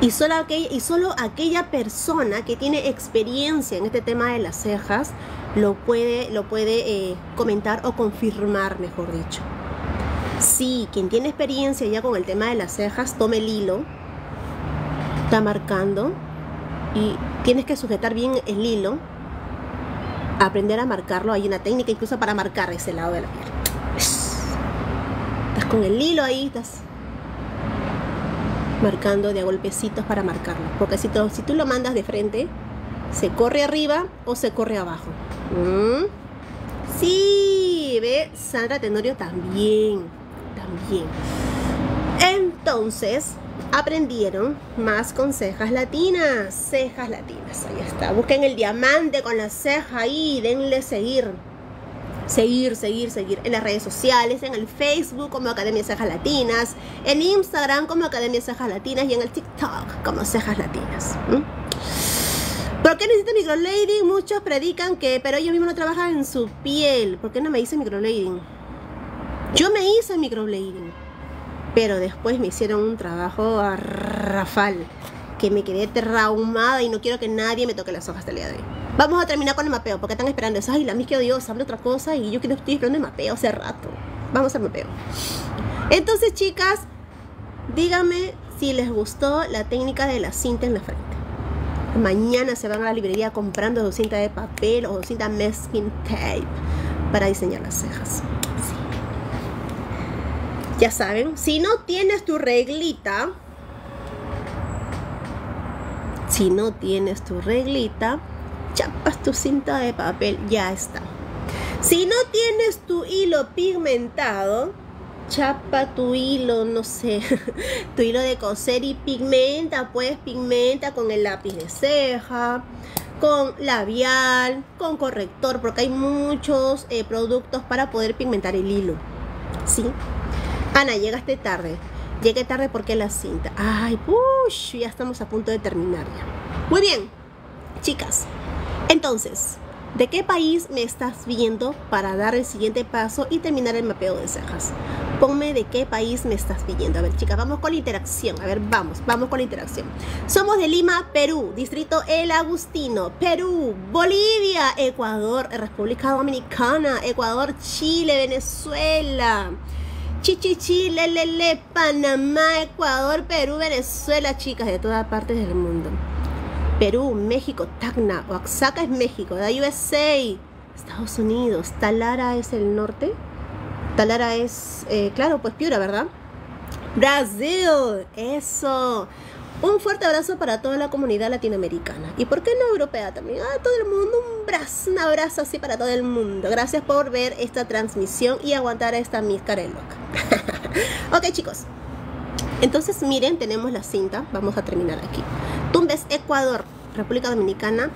Y solo, aquella, y solo aquella persona que tiene experiencia en este tema de las cejas lo puede, lo puede eh, comentar o confirmar, mejor dicho. Sí, quien tiene experiencia ya con el tema de las cejas, tome el hilo, está marcando y tienes que sujetar bien el hilo aprender a marcarlo. Hay una técnica incluso para marcar ese lado de la piel. Estás con el hilo ahí, estás marcando de a golpecitos para marcarlo. Porque si, tú lo mandas de frente, se corre arriba o se corre abajo. ¿Mm? Sí, ve, Sandra Tenorio también. También. Entonces, aprendieron más con cejas latinas. Cejas latinas, ahí está. Busquen el diamante con la ceja ahí, denle seguir. Seguir, seguir, seguir en las redes sociales, en el Facebook como Academia Cejas Latinas, en Instagram como Academia Cejas Latinas y en el TikTok como Cejas Latinas. ¿Por qué necesita microblading? Muchos predican que, pero ellos mismos no trabajan en su piel. ¿Por qué no me hice microblading? Yo me hice microblading pero después me hicieron un trabajo a rafal que me quedé traumada y no quiero que nadie me toque las hojas hasta el día de hoy. Vamos a terminar con el mapeo, porque están esperando eso. Ay, la misma Dios, habla otra cosa y yo quiero estoy esperando el mapeo hace rato. Vamos al mapeo. Entonces, chicas, díganme si les gustó la técnica de la cinta en la frente. Mañana se van a la librería comprando su cinta de papel o cinta masking tape para diseñar las cejas. Ya saben, si no tienes tu reglita, si no tienes tu reglita, chapas tu cinta de papel, ya está. Si no tienes tu hilo pigmentado, chapa tu hilo, no sé, tu hilo de coser y pigmenta, pues pigmenta con el lápiz de ceja, con labial, con corrector, porque hay muchos eh, productos para poder pigmentar el hilo. ¿Sí? Ana, llegaste tarde. Llegué tarde porque la cinta. Ay, push, ya estamos a punto de terminar ya. Muy bien, chicas. Entonces, ¿de qué país me estás viendo para dar el siguiente paso y terminar el mapeo de cejas? Ponme de qué país me estás viendo. A ver, chicas, vamos con la interacción. A ver, vamos, vamos con la interacción. Somos de Lima, Perú, distrito El Agustino, Perú, Bolivia, Ecuador, República Dominicana, Ecuador, Chile, Venezuela. Chichichi, Lelele, Panamá, Ecuador, Perú, Venezuela, chicas de todas partes del mundo. Perú, México, Tacna, Oaxaca es México, da USA, Estados Unidos, Talara es el norte. Talara es, eh, claro, pues Piura, ¿verdad? Brasil, eso. Un fuerte abrazo para toda la comunidad latinoamericana. ¿Y por qué no europea también? A todo el mundo, un abrazo, un abrazo así para todo el mundo. Gracias por ver esta transmisión y aguantar esta miscara loca. ok, chicos. Entonces, miren, tenemos la cinta. Vamos a terminar aquí. Tumbes, Ecuador, República Dominicana.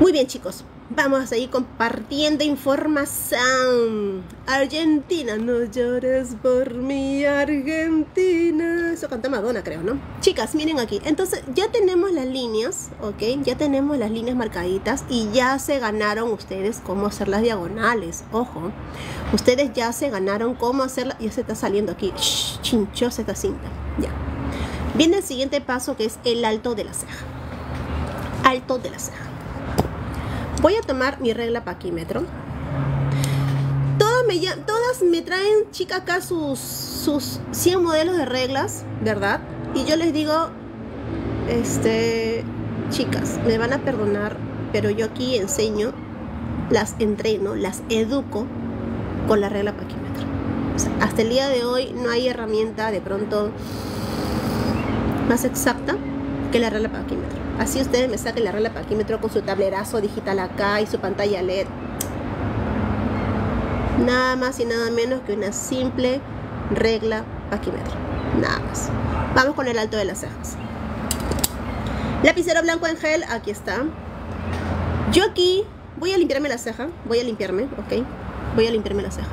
Muy bien, chicos. Vamos a seguir compartiendo información. Argentina, no llores por mi Argentina. Eso canta Madonna, creo, ¿no? Chicas, miren aquí. Entonces, ya tenemos las líneas, ¿ok? Ya tenemos las líneas marcaditas y ya se ganaron ustedes cómo hacer las diagonales. Ojo, ustedes ya se ganaron cómo hacerla. Ya se está saliendo aquí. Chinchosa esta cinta. Ya. Viene el siguiente paso que es el alto de la ceja. Alto de la ceja. Voy a tomar mi regla paquímetro. Todas me, todas me traen, chicas, acá sus, sus 100 modelos de reglas, ¿verdad? Y yo les digo, este, chicas, me van a perdonar pero yo aquí enseño, las entreno, las educo con la regla paquímetro. hasta el día de hoy no hay herramienta de pronto más exacta que la regla paquímetro. Así ustedes me saquen la regla paquímetro con su tablerazo digital acá y su pantalla LED. Nada más y nada menos que una simple regla paquímetro. Nada más. Vamos con el alto de las cejas. Lapicero blanco en gel, aquí está. Yo aquí voy a limpiarme la ceja. Voy a limpiarme, ok. Voy a limpiarme la ceja.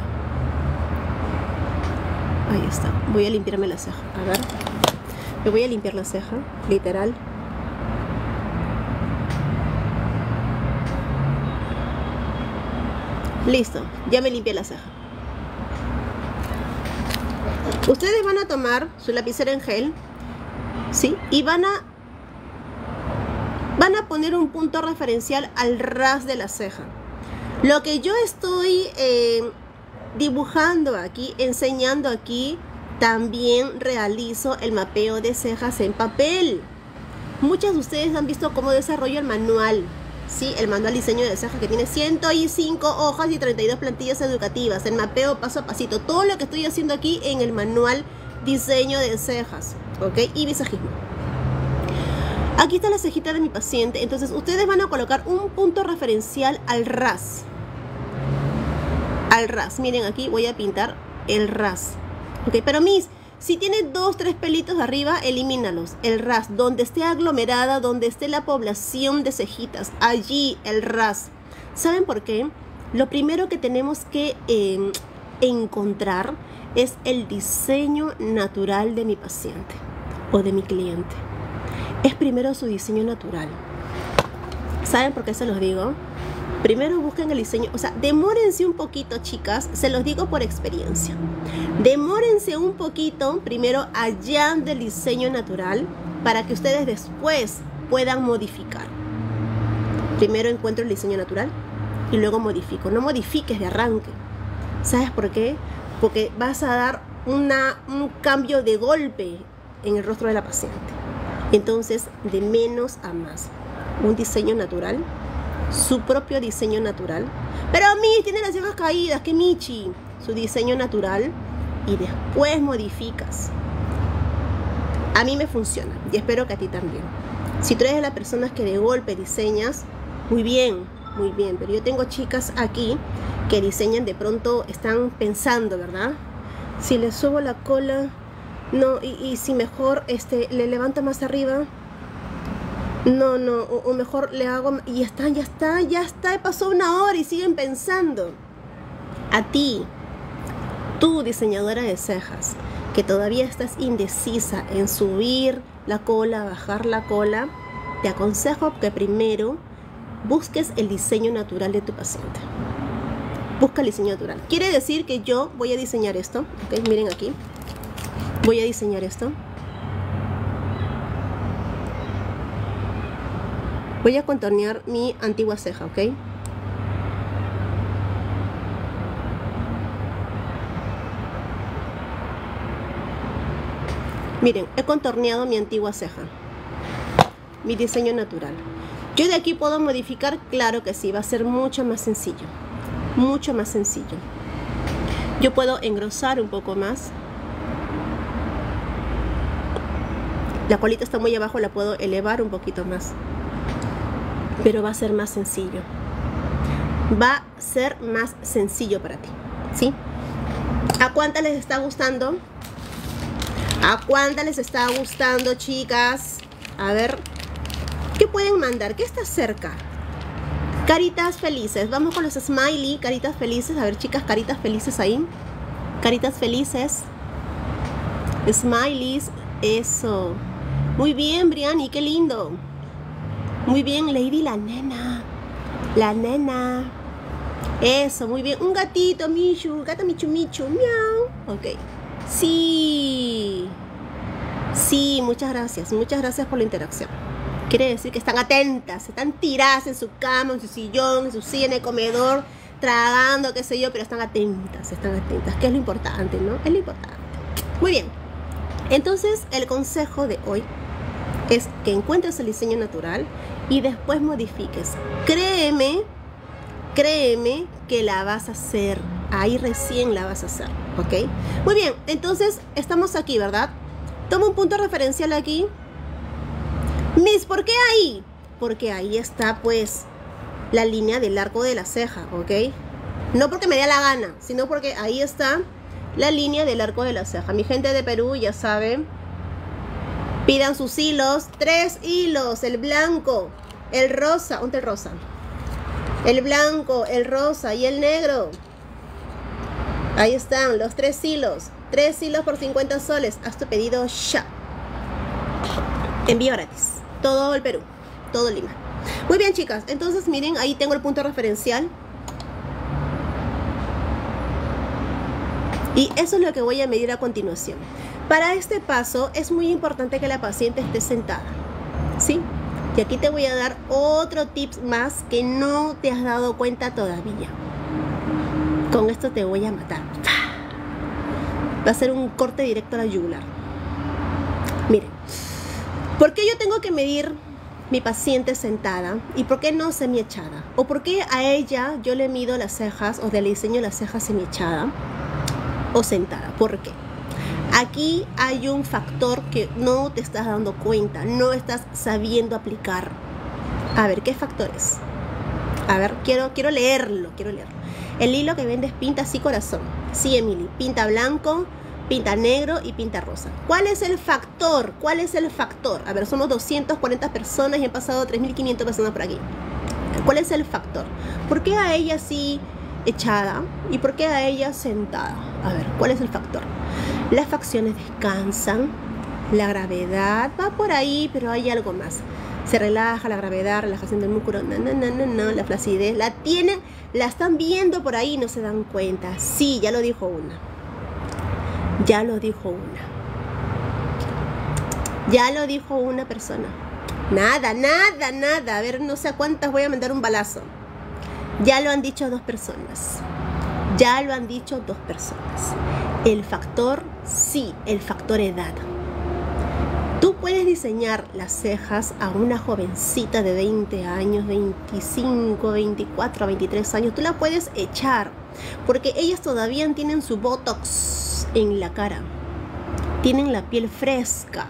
Ahí está. Voy a limpiarme la ceja. A ver. Me voy a limpiar la ceja, literal. Listo, ya me limpié la ceja. Ustedes van a tomar su lapicero en gel, ¿sí? Y van a van a poner un punto referencial al ras de la ceja. Lo que yo estoy eh, dibujando aquí, enseñando aquí, también realizo el mapeo de cejas en papel. Muchas de ustedes han visto cómo desarrollo el manual, ¿sí? El manual diseño de cejas que tiene 105 hojas y 32 plantillas educativas, el mapeo paso a pasito, todo lo que estoy haciendo aquí en el manual diseño de cejas, ¿ok? Y visajismo. Aquí está la cejita de mi paciente, entonces ustedes van a colocar un punto referencial al ras. Al ras, miren aquí voy a pintar el ras. Ok, pero mis, si tiene dos, tres pelitos arriba, elimínalos. El ras, donde esté aglomerada, donde esté la población de cejitas, allí el ras. ¿Saben por qué? Lo primero que tenemos que em, encontrar es el diseño natural de mi paciente o de mi cliente. Es primero su diseño natural. ¿Saben por qué se los digo? Primero busquen el diseño, o sea, demórense un poquito, chicas, se los digo por experiencia. Demórense un poquito primero allá del diseño natural para que ustedes después puedan modificar. Primero encuentro el diseño natural y luego modifico. No modifiques de arranque. ¿Sabes por qué? Porque vas a dar una, un cambio de golpe en el rostro de la paciente. Entonces, de menos a más. Un diseño natural su propio diseño natural. Pero mí tiene las cejas caídas, que Michi, su diseño natural y después modificas. A mí me funciona y espero que a ti también. Si tú eres las personas que de golpe diseñas, muy bien, muy bien, pero yo tengo chicas aquí que diseñan de pronto, están pensando, ¿verdad? Si le subo la cola, no, y, y si mejor este, le levanto más arriba, no, no, o, mejor le hago y ya está, ya está, ya está, pasó una hora y siguen pensando. A ti, tú diseñadora de cejas, que todavía estás indecisa en subir la cola, bajar la cola, te aconsejo que primero busques el diseño natural de tu paciente. Busca el diseño natural. Quiere decir que yo voy a diseñar esto, ¿ok? Miren aquí. Voy a diseñar esto. Voy a contornear mi antigua ceja, ¿ok? Miren, he contorneado mi antigua ceja. Mi diseño natural. Yo de aquí puedo modificar, claro que sí, va a ser mucho más sencillo. Mucho más sencillo. Yo puedo engrosar un poco más. La colita está muy abajo, la puedo elevar un poquito más pero va a ser más sencillo. Va a ser más sencillo para ti, ¿sí? ¿A cuántas les está gustando? ¿A cuántas les está gustando, chicas? A ver, ¿qué pueden mandar? ¿Qué está cerca? Caritas felices. Vamos con los smiley, caritas felices. A ver, chicas, caritas felices ahí. Caritas felices. Smileys. Eso. Muy bien, Briani, qué lindo. Muy bien, Lady la nena. La nena. Eso, muy bien. Un gatito, Michu. Gata Michu Michu. Miau. Ok. Sí. Sí, muchas gracias. Muchas gracias por la interacción. Quiere decir que están atentas. Están tiradas en su cama, en su sillón, en su silla, en el comedor, tragando, qué sé yo, pero están atentas. Están atentas. Que es lo importante, ¿no? Es lo importante. Muy bien. Entonces, el consejo de hoy es que encuentres el diseño natural y después modifiques. Créeme, créeme que la vas a hacer. Ahí recién la vas a hacer, ¿ok? Muy bien, entonces estamos aquí, ¿verdad? Toma un punto referencial aquí. Miss, ¿por qué ahí? Porque ahí está, pues, la línea del arco de la ceja, ¿ok? No porque me dé la gana, sino porque ahí está la línea del arco de la ceja. Mi gente de Perú ya sabe. Pidan sus hilos. Tres hilos. El blanco, el rosa. ¿Dónde el rosa? El blanco, el rosa y el negro. Ahí están los tres hilos. Tres hilos por 50 soles. Haz tu pedido ya. Envío gratis. Todo el Perú. Todo Lima. Muy bien, chicas. Entonces, miren, ahí tengo el punto referencial. Y eso es lo que voy a medir a continuación. Para este paso es muy importante que la paciente esté sentada. ¿Sí? Y aquí te voy a dar otro tips más que no te has dado cuenta todavía. Con esto te voy a matar. Va a ser un corte directo a la yugular. Miren, ¿por qué yo tengo que medir mi paciente sentada y por qué no semi-echada? ¿O por qué a ella yo le mido las cejas o le diseño las cejas semi-echada o sentada? ¿Por qué? Aquí hay un factor que no te estás dando cuenta, no estás sabiendo aplicar. A ver, ¿qué factores? A ver, quiero, quiero leerlo, quiero leerlo. El hilo que vendes pinta así corazón. Sí, Emily, pinta blanco, pinta negro y pinta rosa. ¿Cuál es el factor? ¿Cuál es el factor? A ver, somos 240 personas y han pasado 3.500 personas por aquí. ¿Cuál es el factor? ¿Por qué a ella sí echada y por qué a ella sentada? A ver, ¿cuál es el factor? Las facciones descansan, la gravedad va por ahí, pero hay algo más. Se relaja la gravedad, relajación del músculo, no, no, no, no, la flacidez, la tienen, la están viendo por ahí y no se dan cuenta. Sí, ya lo dijo una. Ya lo dijo una. Ya lo dijo una persona. Nada, nada, nada. A ver, no sé a cuántas voy a mandar un balazo. Ya lo han dicho dos personas. Ya lo han dicho dos personas. El factor, sí, el factor edad. Tú puedes diseñar las cejas a una jovencita de 20 años, 25, 24, 23 años. Tú la puedes echar porque ellas todavía tienen su botox en la cara. Tienen la piel fresca.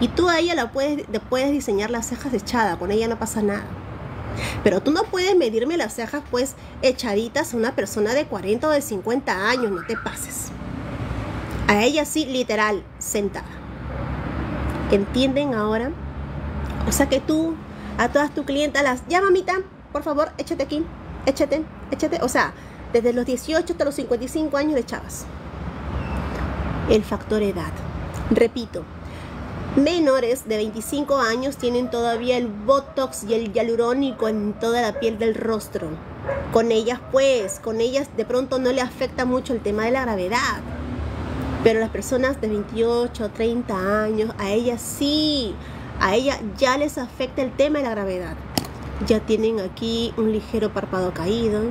Y tú a ella la puedes, puedes diseñar las cejas echadas. Con ella no pasa nada. Pero tú no puedes medirme las cejas pues echaditas a una persona de 40 o de 50 años, no te pases. A ella sí, literal, sentada. ¿Entienden ahora? O sea que tú a todas tus clientas las, ya mamita, por favor, échate aquí, échate, échate. O sea, desde los 18 hasta los 55 años de chavas. El factor edad. Repito, menores de 25 años tienen todavía el botox y el hialurónico en toda la piel del rostro. Con ellas pues, con ellas de pronto no le afecta mucho el tema de la gravedad. Pero las personas de 28, 30 años, a ellas sí, a ellas ya les afecta el tema de la gravedad. Ya tienen aquí un ligero párpado caído.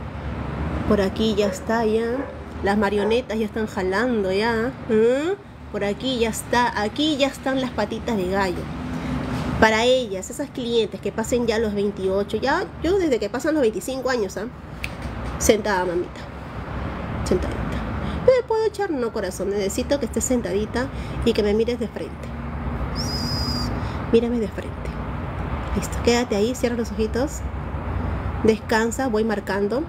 Por aquí ya está ya. Las marionetas ya están jalando ya. ¿eh? Por aquí ya está, aquí ya están las patitas de gallo. Para ellas, esas clientes que pasen ya los 28, ya yo desde que pasan los 25 años, ¿ah? sentada, mamita. Sentadita. ¿Me puedo echar? No, corazón. Necesito que estés sentadita y que me mires de frente. Mírame de frente. Listo. Quédate ahí, cierra los ojitos. Descansa, voy marcando.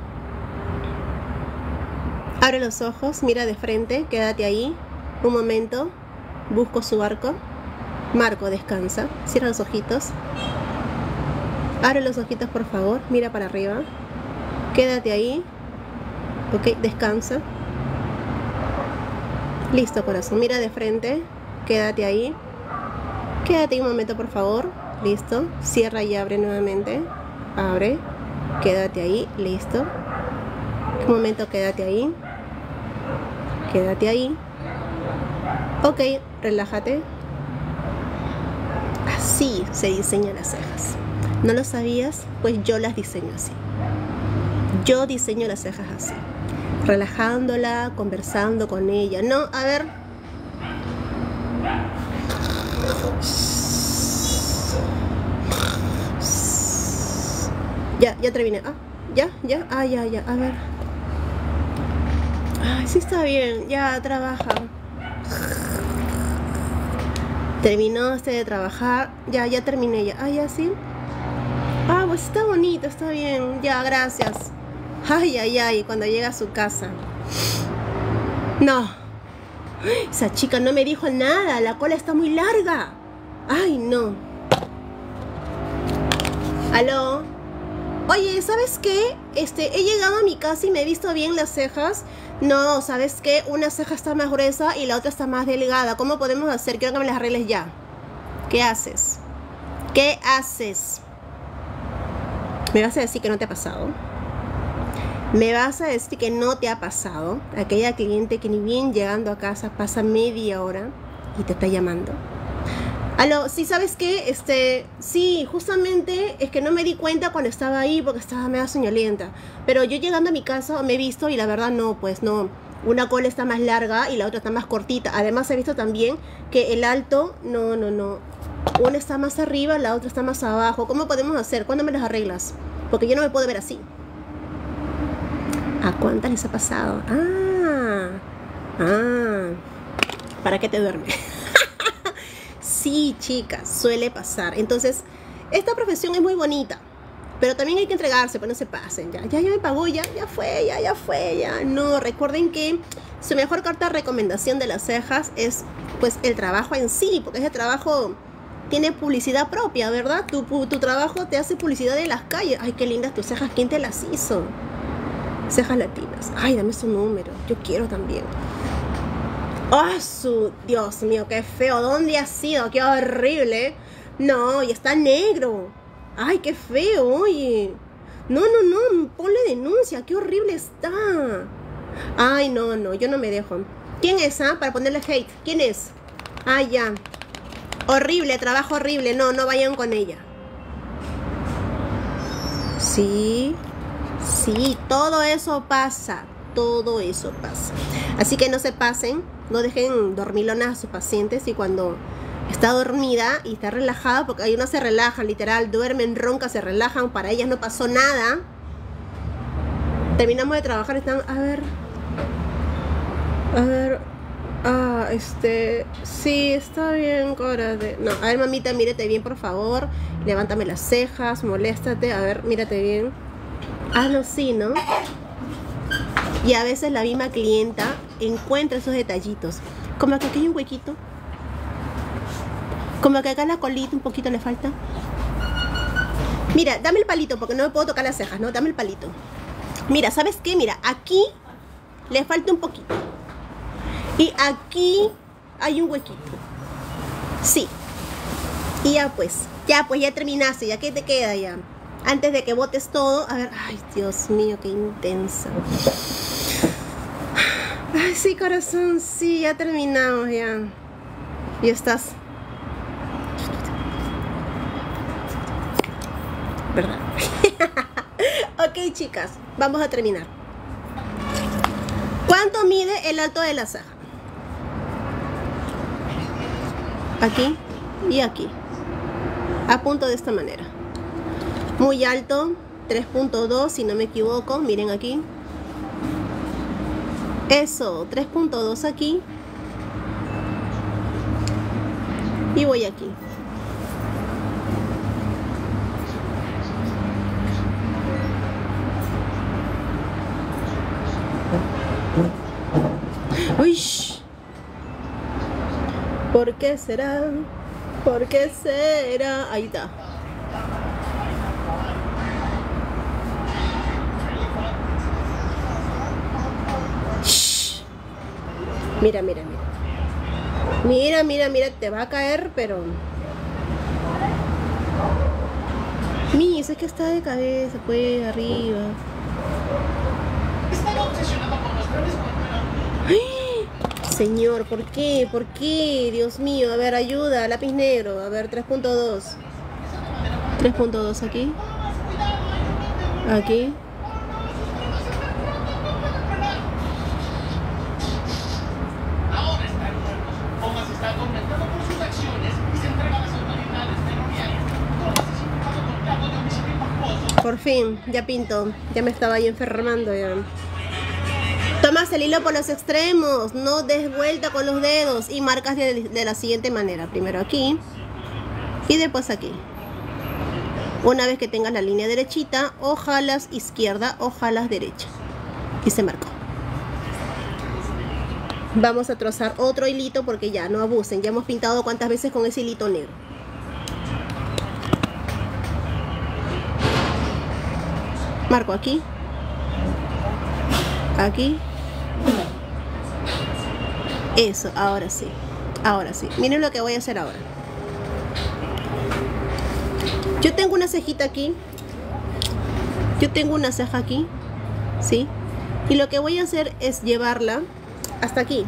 Abre los ojos, mira de frente, quédate ahí. Un momento. Busco su arco. Marco, descansa. Cierra los ojitos. Abre los ojitos, por favor. Mira para arriba. Quédate ahí. Ok, descansa. Listo, corazón. Mira de frente. Quédate ahí. Quédate un momento, por favor. Listo. Cierra y abre nuevamente. Abre. Quédate ahí. Listo. Un momento, quédate ahí. Quédate ahí. Ok, relájate. Así se diseñan las cejas. ¿No lo sabías? Pues yo las diseño así. Yo diseño las cejas así relajándola, conversando con ella. No, a ver. Ya, ya terminé. Ah, ya, ya, ah, ya, ya, a ver. Ay, sí está bien, ya trabaja. Terminó este de trabajar. Ya, ya terminé ya. Ah, ya sí. Ah, pues está bonito, está bien. Ya, gracias. Ay, ay, ay, cuando llega a su casa. No. Esa chica no me dijo nada, la cola está muy larga. Ay, no. ¿Aló? Oye, ¿sabes qué? Este, he llegado a mi casa y me he visto bien las cejas. No, ¿sabes qué? Una ceja está más gruesa y la otra está más delgada. ¿Cómo podemos hacer? Quiero que me las arregles ya. ¿Qué haces? ¿Qué haces? ¿Me vas a decir que no te ha pasado? ¿Me vas a decir que no te ha pasado? Aquella cliente que ni bien llegando a casa pasa media hora y te está llamando. Aló, sí, ¿sabes qué? Este, sí, justamente es que no me di cuenta cuando estaba ahí porque estaba medio soñolienta. Pero yo llegando a mi casa me he visto y la verdad no, pues no. Una cola está más larga y la otra está más cortita. Además he visto también que el alto, no, no, no. Una está más arriba, la otra está más abajo. ¿Cómo podemos hacer? ¿Cuándo me las arreglas? Porque yo no me puedo ver así. ¿A cuántas les ha pasado? Ah, ah. ¿Para qué te duermes? Sí, chicas, suele pasar. Entonces, esta profesión es muy bonita, pero también hay que entregarse, para pues no se pasen. Ya, ya, ya me pagó, ya, ya fue, ya, ya fue, ya. No, recuerden que su mejor carta de recomendación de las cejas es, pues, el trabajo en sí, porque ese trabajo tiene publicidad propia, ¿verdad? Tu, tu trabajo te hace publicidad en las calles. Ay, qué lindas tus cejas, ¿quién te las hizo? Cejas latinas. Ay, dame su número, yo quiero también. ¡Oh, su Dios mío, qué feo! ¿Dónde ha sido? ¡Qué horrible! No, y está negro. ¡Ay, qué feo! Oye. No, no, no, ponle denuncia, qué horrible está. Ay, no, no, yo no me dejo. ¿Quién es, ah? Para ponerle hate. ¿Quién es? Ah, ya. Horrible, trabajo horrible. No, no vayan con ella. Sí, sí, todo eso pasa. Todo eso pasa. Así que no se pasen no dejen dormilonas a sus pacientes y cuando está dormida y está relajada, porque hay unas se relajan, literal, duermen, roncan, se relajan, para ellas no pasó nada. Terminamos de trabajar, están, a ver, a ver, ah, este, sí, está bien, Cora. No, a ver, mamita, mírate bien, por favor. Levántame las cejas, moléstate, a ver, mírate bien. Hazlo así, ¿no? Y a veces la misma clienta encuentra esos detallitos. Como que aquí hay un huequito. Como que acá la colita un poquito le falta. Mira, dame el palito porque no me puedo tocar las cejas, ¿no? Dame el palito. Mira, ¿sabes qué? Mira, aquí le falta un poquito. Y aquí hay un huequito. Sí. Y ya pues, ya pues, ya terminaste, ya que te queda ya. Antes de que botes todo, a ver, ay Dios mío, qué intensa. Ay, sí, corazón, sí, ya terminamos ya. Y estás. ¿Verdad? ok, chicas, vamos a terminar. ¿Cuánto mide el alto de la ceja? Aquí y aquí. Apunto de esta manera. Muy alto, 3.2 si no me equivoco, miren aquí. Eso, 3.2 aquí. Y voy aquí. Uy. ¿Por qué será? ¿Por qué será? Ahí está. Mira, mira, mira. Mira, mira, mira, te va a caer, pero... Mi, es que está de cabeza, pues, arriba. Señor, ¿por qué? ¿Por qué? Dios mío, a ver, ayuda, lápiz negro, a ver, 3.2. 3.2 aquí. Aquí. Por fin, ya pinto. Ya me estaba ahí enfermando ya. Tomas el hilo por los extremos, no des vuelta con los dedos y marcas de, la siguiente manera. Primero aquí y después aquí. Una vez que tengas la línea derechita, o jalas izquierda o jalas derecha. Y se marcó. Vamos a trozar otro hilito porque ya no abusen. Ya hemos pintado cuántas veces con ese hilito negro. Marco aquí. Aquí. Eso, ahora sí. Ahora sí. Miren lo que voy a hacer ahora. Yo tengo una cejita aquí. Yo tengo una ceja aquí. ¿Sí? Y lo que voy a hacer es llevarla hasta aquí.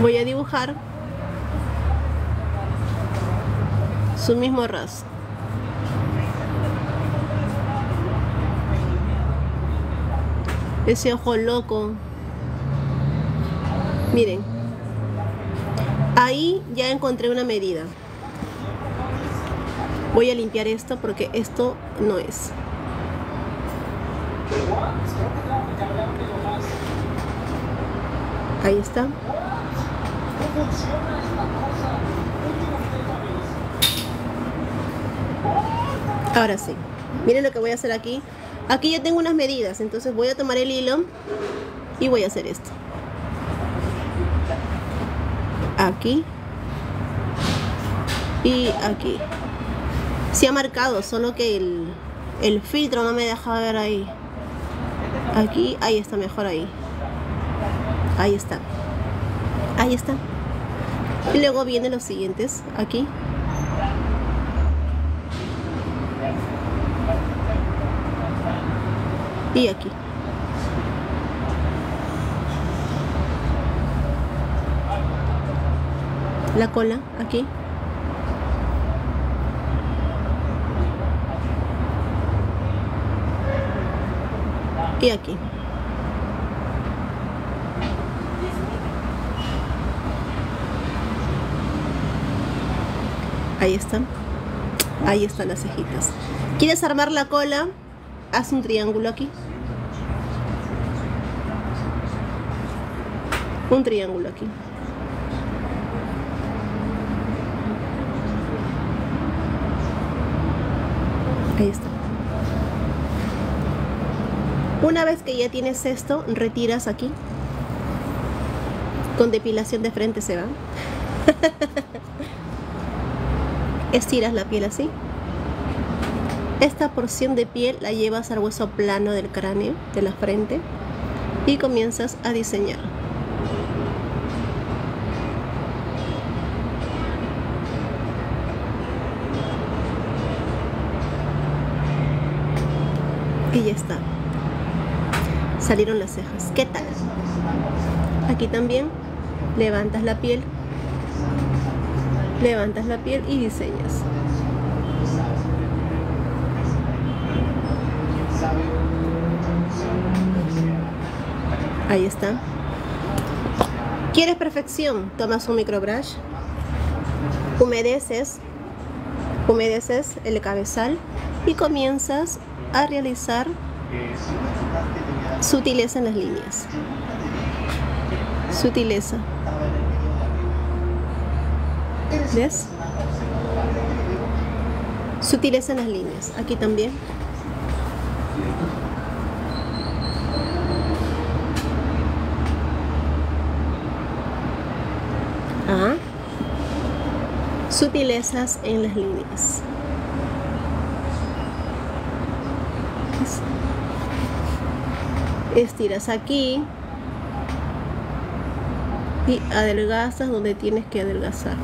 Voy a dibujar su mismo rastro. Ese ojo loco. Miren. Ahí ya encontré una medida. Voy a limpiar esto porque esto no es. Ahí está. Ahora sí. Miren lo que voy a hacer aquí. Aquí ya tengo unas medidas, entonces voy a tomar el hilo y voy a hacer esto. Aquí y aquí. Se ha marcado, solo que el, el filtro no me deja ver ahí. Aquí, ahí está, mejor ahí. Ahí está. Ahí está. Y luego vienen los siguientes, aquí. Y aquí. La cola, aquí. Y aquí. Ahí están. Ahí están las cejitas. ¿Quieres armar la cola? Haz un triángulo aquí. Un triángulo aquí. Ahí está. Una vez que ya tienes esto, retiras aquí. Con depilación de frente se va. Estiras la piel así. Esta porción de piel la llevas al hueso plano del cráneo, de la frente, y comienzas a diseñar. Y ya está. Salieron las cejas. ¿Qué tal? Aquí también levantas la piel. Levantas la piel y diseñas. Ahí está. ¿Quieres perfección? Tomas un microbrush, humedeces, humedeces el cabezal y comienzas a realizar sutileza en las líneas. Sutileza. ¿Ves? Sutileza en las líneas. Aquí también. Sutilezas en las líneas. Estiras aquí y adelgazas donde tienes que adelgazar.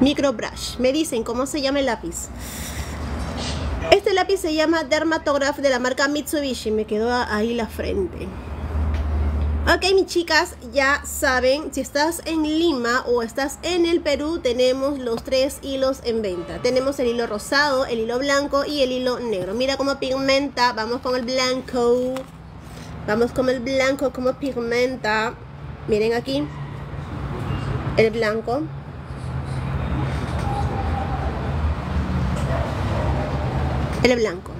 Microbrush. Me dicen cómo se llama el lápiz. Este lápiz se llama Dermatograph de la marca Mitsubishi. Me quedó ahí la frente. Ok, mis chicas, ya saben, si estás en Lima o estás en el Perú, tenemos los tres hilos en venta. Tenemos el hilo rosado, el hilo blanco y el hilo negro. Mira cómo pigmenta. Vamos con el blanco. Vamos con el blanco como pigmenta. Miren aquí. El blanco. El blanco.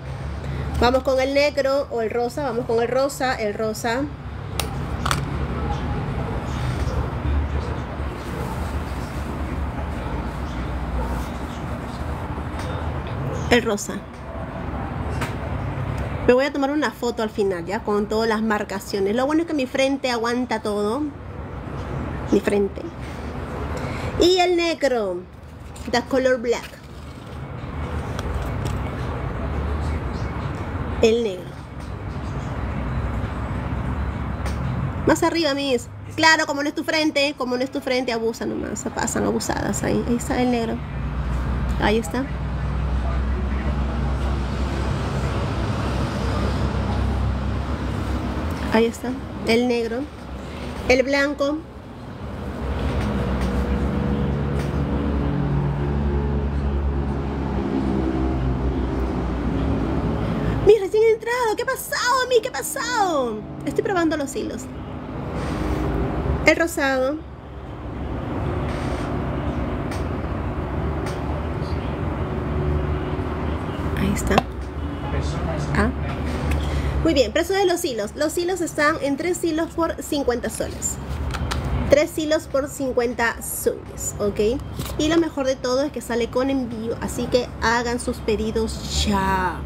Vamos con el negro o el rosa. Vamos con el rosa. El rosa. El rosa. Me voy a tomar una foto al final, ya, con todas las marcaciones. Lo bueno es que mi frente aguanta todo. Mi frente. Y el negro. The color black. El negro. Más arriba, mis. Claro, como no es tu frente, como no es tu frente, abusan nomás, pasan abusadas ahí. Ahí está el negro. Ahí está. Ahí está. El negro. El blanco. Mi recién entrado. ¿Qué ha pasado, mi? ¿Qué ha pasado? Estoy probando los hilos. El rosado. Ahí está. Ah. Muy bien, precio de los hilos. Los hilos están en 3 hilos por 50 soles. 3 hilos por 50 soles, ¿ok? Y lo mejor de todo es que sale con envío, así que hagan sus pedidos ya.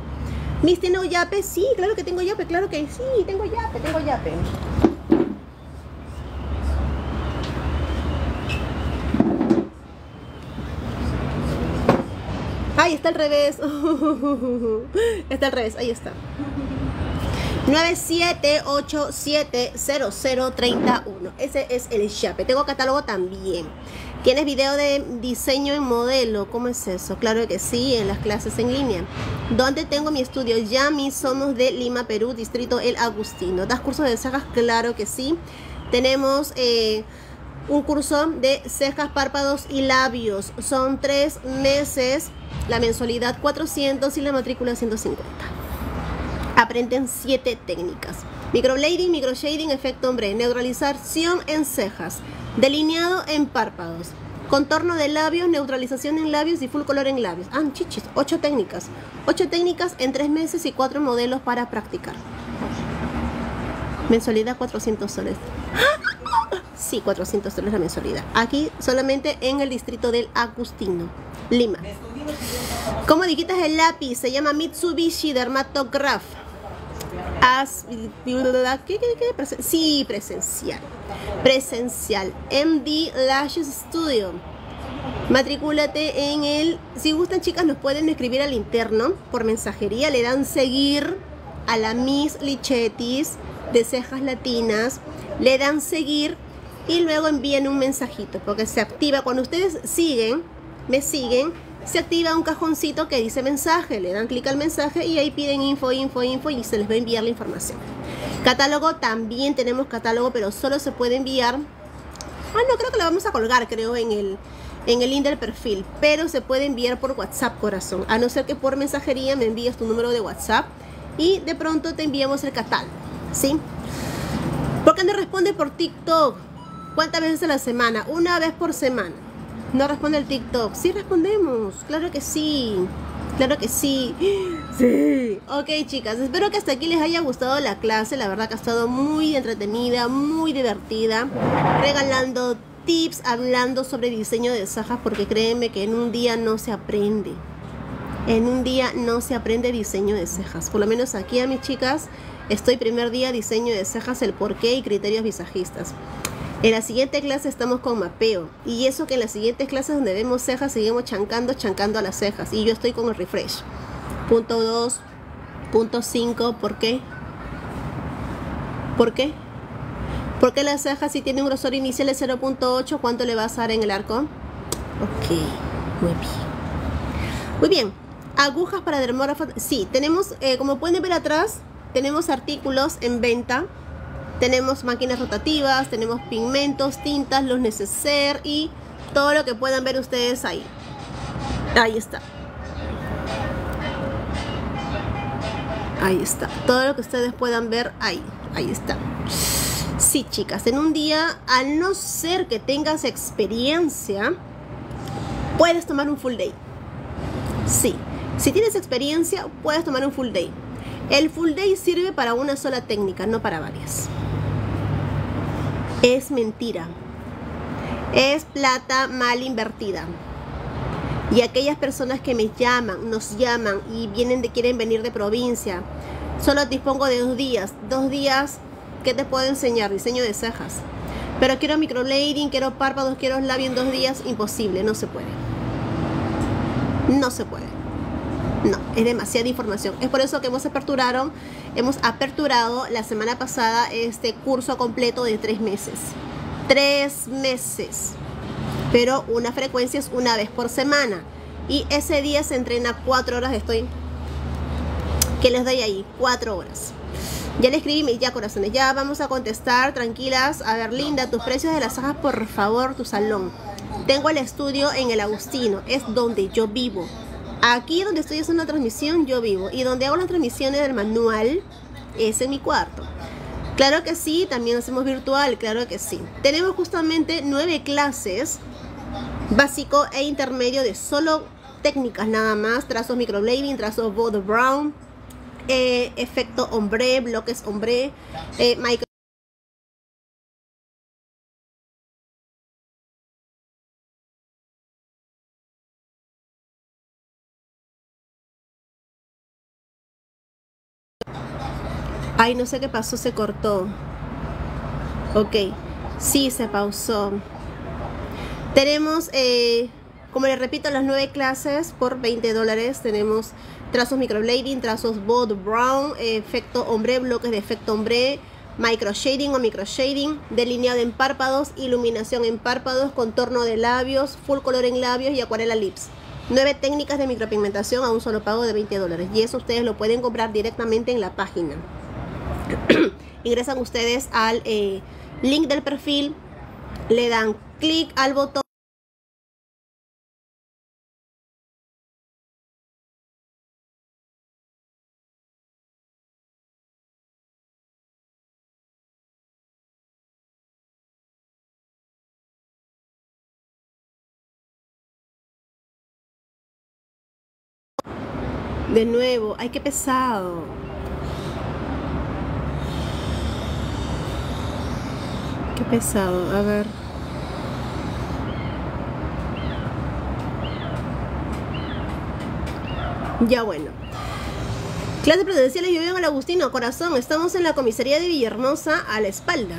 ¿Mis tengo yape? Sí, claro que tengo yape, claro que sí, tengo yape, tengo yape. Ahí está al revés. está al revés, ahí está. 97870031. Ese es el Yape. Tengo catálogo también. ¿Tienes video de diseño en modelo? ¿Cómo es eso? Claro que sí, en las clases en línea. ¿Dónde tengo mi estudio? Yami, somos de Lima, Perú, distrito El Agustino. ¿Das cursos de cejas? Claro que sí. Tenemos eh, un curso de cejas, párpados y labios. Son tres meses. La mensualidad 400 y la matrícula 150 aprenden siete técnicas. Microblading, microshading, efecto hombre, neutralización en cejas, delineado en párpados, contorno de labios, neutralización en labios y full color en labios. Ah, chichis, ocho técnicas. Ocho técnicas en tres meses y cuatro modelos para practicar. Mensualidad 400 soles. Sí, 400 soles la mensualidad. Aquí solamente en el distrito del Agustino, Lima. ¿Cómo digitas el lápiz? Se llama Mitsubishi Dermatograph. As, ¿qué, qué, qué? Sí, presencial. Presencial. MD Lashes Studio. Matricúlate en el. Si gustan, chicas, nos pueden escribir al interno por mensajería. Le dan seguir a la Miss Lichetis de Cejas Latinas. Le dan seguir y luego envían un mensajito porque se activa. Cuando ustedes siguen, me siguen se activa un cajoncito que dice mensaje, le dan clic al mensaje y ahí piden info, info, info y se les va a enviar la información. Catálogo, también tenemos catálogo, pero solo se puede enviar. Ah, no, creo que lo vamos a colgar, creo, en el, en el link del perfil, pero se puede enviar por WhatsApp, corazón. A no ser que por mensajería me envíes tu número de WhatsApp y de pronto te enviamos el catálogo, ¿sí? ¿Por qué no responde por TikTok? ¿Cuántas veces a la semana? Una vez por semana. No responde el TikTok. Sí respondemos. Claro que sí. Claro que sí. Sí. Ok, chicas. Espero que hasta aquí les haya gustado la clase. La verdad que ha estado muy entretenida, muy divertida. Regalando tips, hablando sobre diseño de cejas, porque créeme que en un día no se aprende. En un día no se aprende diseño de cejas. Por lo menos aquí a mis chicas, estoy primer día diseño de cejas, el porqué y criterios visajistas. En la siguiente clase estamos con mapeo. Y eso que en las siguientes clases donde vemos cejas seguimos chancando, chancando a las cejas. Y yo estoy con el refresh. Punto 2, punto 5, ¿por qué? ¿Por qué? Porque la ceja si tiene un grosor inicial de 0.8, ¿cuánto le vas a dar en el arco? Ok, muy bien. Muy bien, agujas para dermógrafo. Sí, tenemos, eh, como pueden ver atrás, tenemos artículos en venta tenemos máquinas rotativas, tenemos pigmentos, tintas, los neceser y todo lo que puedan ver ustedes ahí. Ahí está. Ahí está. Todo lo que ustedes puedan ver ahí. Ahí está. Sí, chicas, en un día, al no ser que tengas experiencia, puedes tomar un full day. Sí, si tienes experiencia, puedes tomar un full day. El full day sirve para una sola técnica, no para varias. Es mentira. Es plata mal invertida. Y aquellas personas que me llaman, nos llaman y vienen de, quieren venir de provincia, solo dispongo de dos días. Dos días, ¿qué te puedo enseñar? Diseño de cejas. Pero quiero microblading, quiero párpados, quiero labio en dos días. Imposible, no se puede. No se puede. No, es demasiada información. Es por eso que hemos aperturado, hemos aperturado la semana pasada este curso completo de tres meses. Tres meses pero una frecuencia es una vez por semana. Y ese día se entrena cuatro horas, estoy que les doy ahí, cuatro horas. Ya le escribí, ya corazones, ya vamos a contestar, tranquilas. A ver, Linda, tus precios de las hojas, por favor, tu salón. Tengo el estudio en el Agustino, es donde yo vivo. Aquí donde estoy haciendo una transmisión, yo vivo. Y donde hago las transmisiones del manual, es en mi cuarto. Claro que sí, también hacemos virtual, claro que sí. Tenemos justamente nueve clases básico e intermedio de solo técnicas nada más, trazos microblading, trazos Bodo Brown, eh, efecto hombre, bloques hombre, eh, micro No sé qué pasó, se cortó. Ok, sí, se pausó. Tenemos, eh, como les repito, las nueve clases por 20 dólares. Tenemos trazos microblading, trazos bold brown, efecto hombre, bloques de efecto hombre, micro shading o micro shading, delineado en párpados, iluminación en párpados, contorno de labios, full color en labios y acuarela lips. Nueve técnicas de micropigmentación a un solo pago de 20 dólares. Y eso ustedes lo pueden comprar directamente en la página. Ingresan ustedes al eh, link del perfil, le dan clic al botón. De nuevo, ay, qué pesado. Qué pesado, a ver. Ya bueno. Clases presenciales, yo vivo en el Agustino, corazón. Estamos en la comisaría de Villahermosa a la espalda.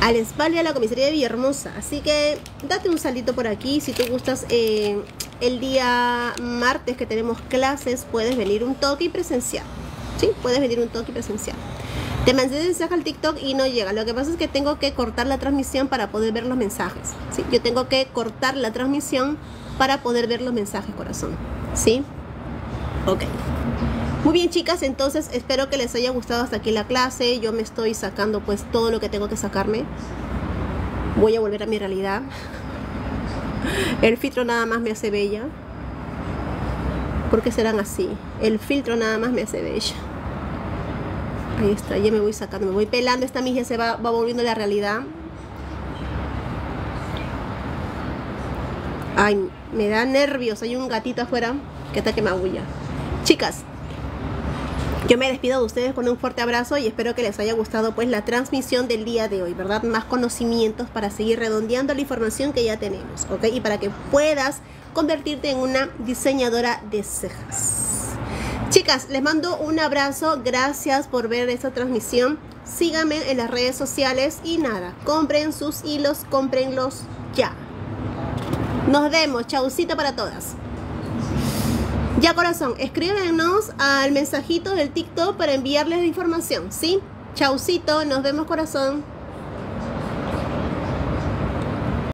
A la espalda de la comisaría de Villahermosa. Así que date un salito por aquí. Si tú gustas eh, el día martes que tenemos clases, puedes venir un toque y presencial. ¿Sí? Puedes venir un toque y presencial. Te mandé mensaje al TikTok y no llega. Lo que pasa es que tengo que cortar la transmisión para poder ver los mensajes. ¿sí? Yo tengo que cortar la transmisión para poder ver los mensajes, corazón. ¿Sí? Ok. Muy bien chicas, entonces espero que les haya gustado hasta aquí la clase. Yo me estoy sacando pues todo lo que tengo que sacarme. Voy a volver a mi realidad. El filtro nada más me hace bella. ¿Por qué serán así? El filtro nada más me hace bella. Ahí está, ya me voy sacando, me voy pelando. Esta mija se va, va volviendo la realidad. Ay, me da nervios. Hay un gatito afuera que está que me. Chicas, yo me despido de ustedes con un fuerte abrazo y espero que les haya gustado pues la transmisión del día de hoy, ¿verdad? Más conocimientos para seguir redondeando la información que ya tenemos, ¿ok? Y para que puedas convertirte en una diseñadora de cejas. Chicas, les mando un abrazo, gracias por ver esta transmisión. Síganme en las redes sociales y nada, compren sus hilos, cómprenlos ya. Nos vemos, chaucito para todas. Ya corazón, escríbenos al mensajito del TikTok para enviarles la información, ¿sí? Chaucito, nos vemos corazón.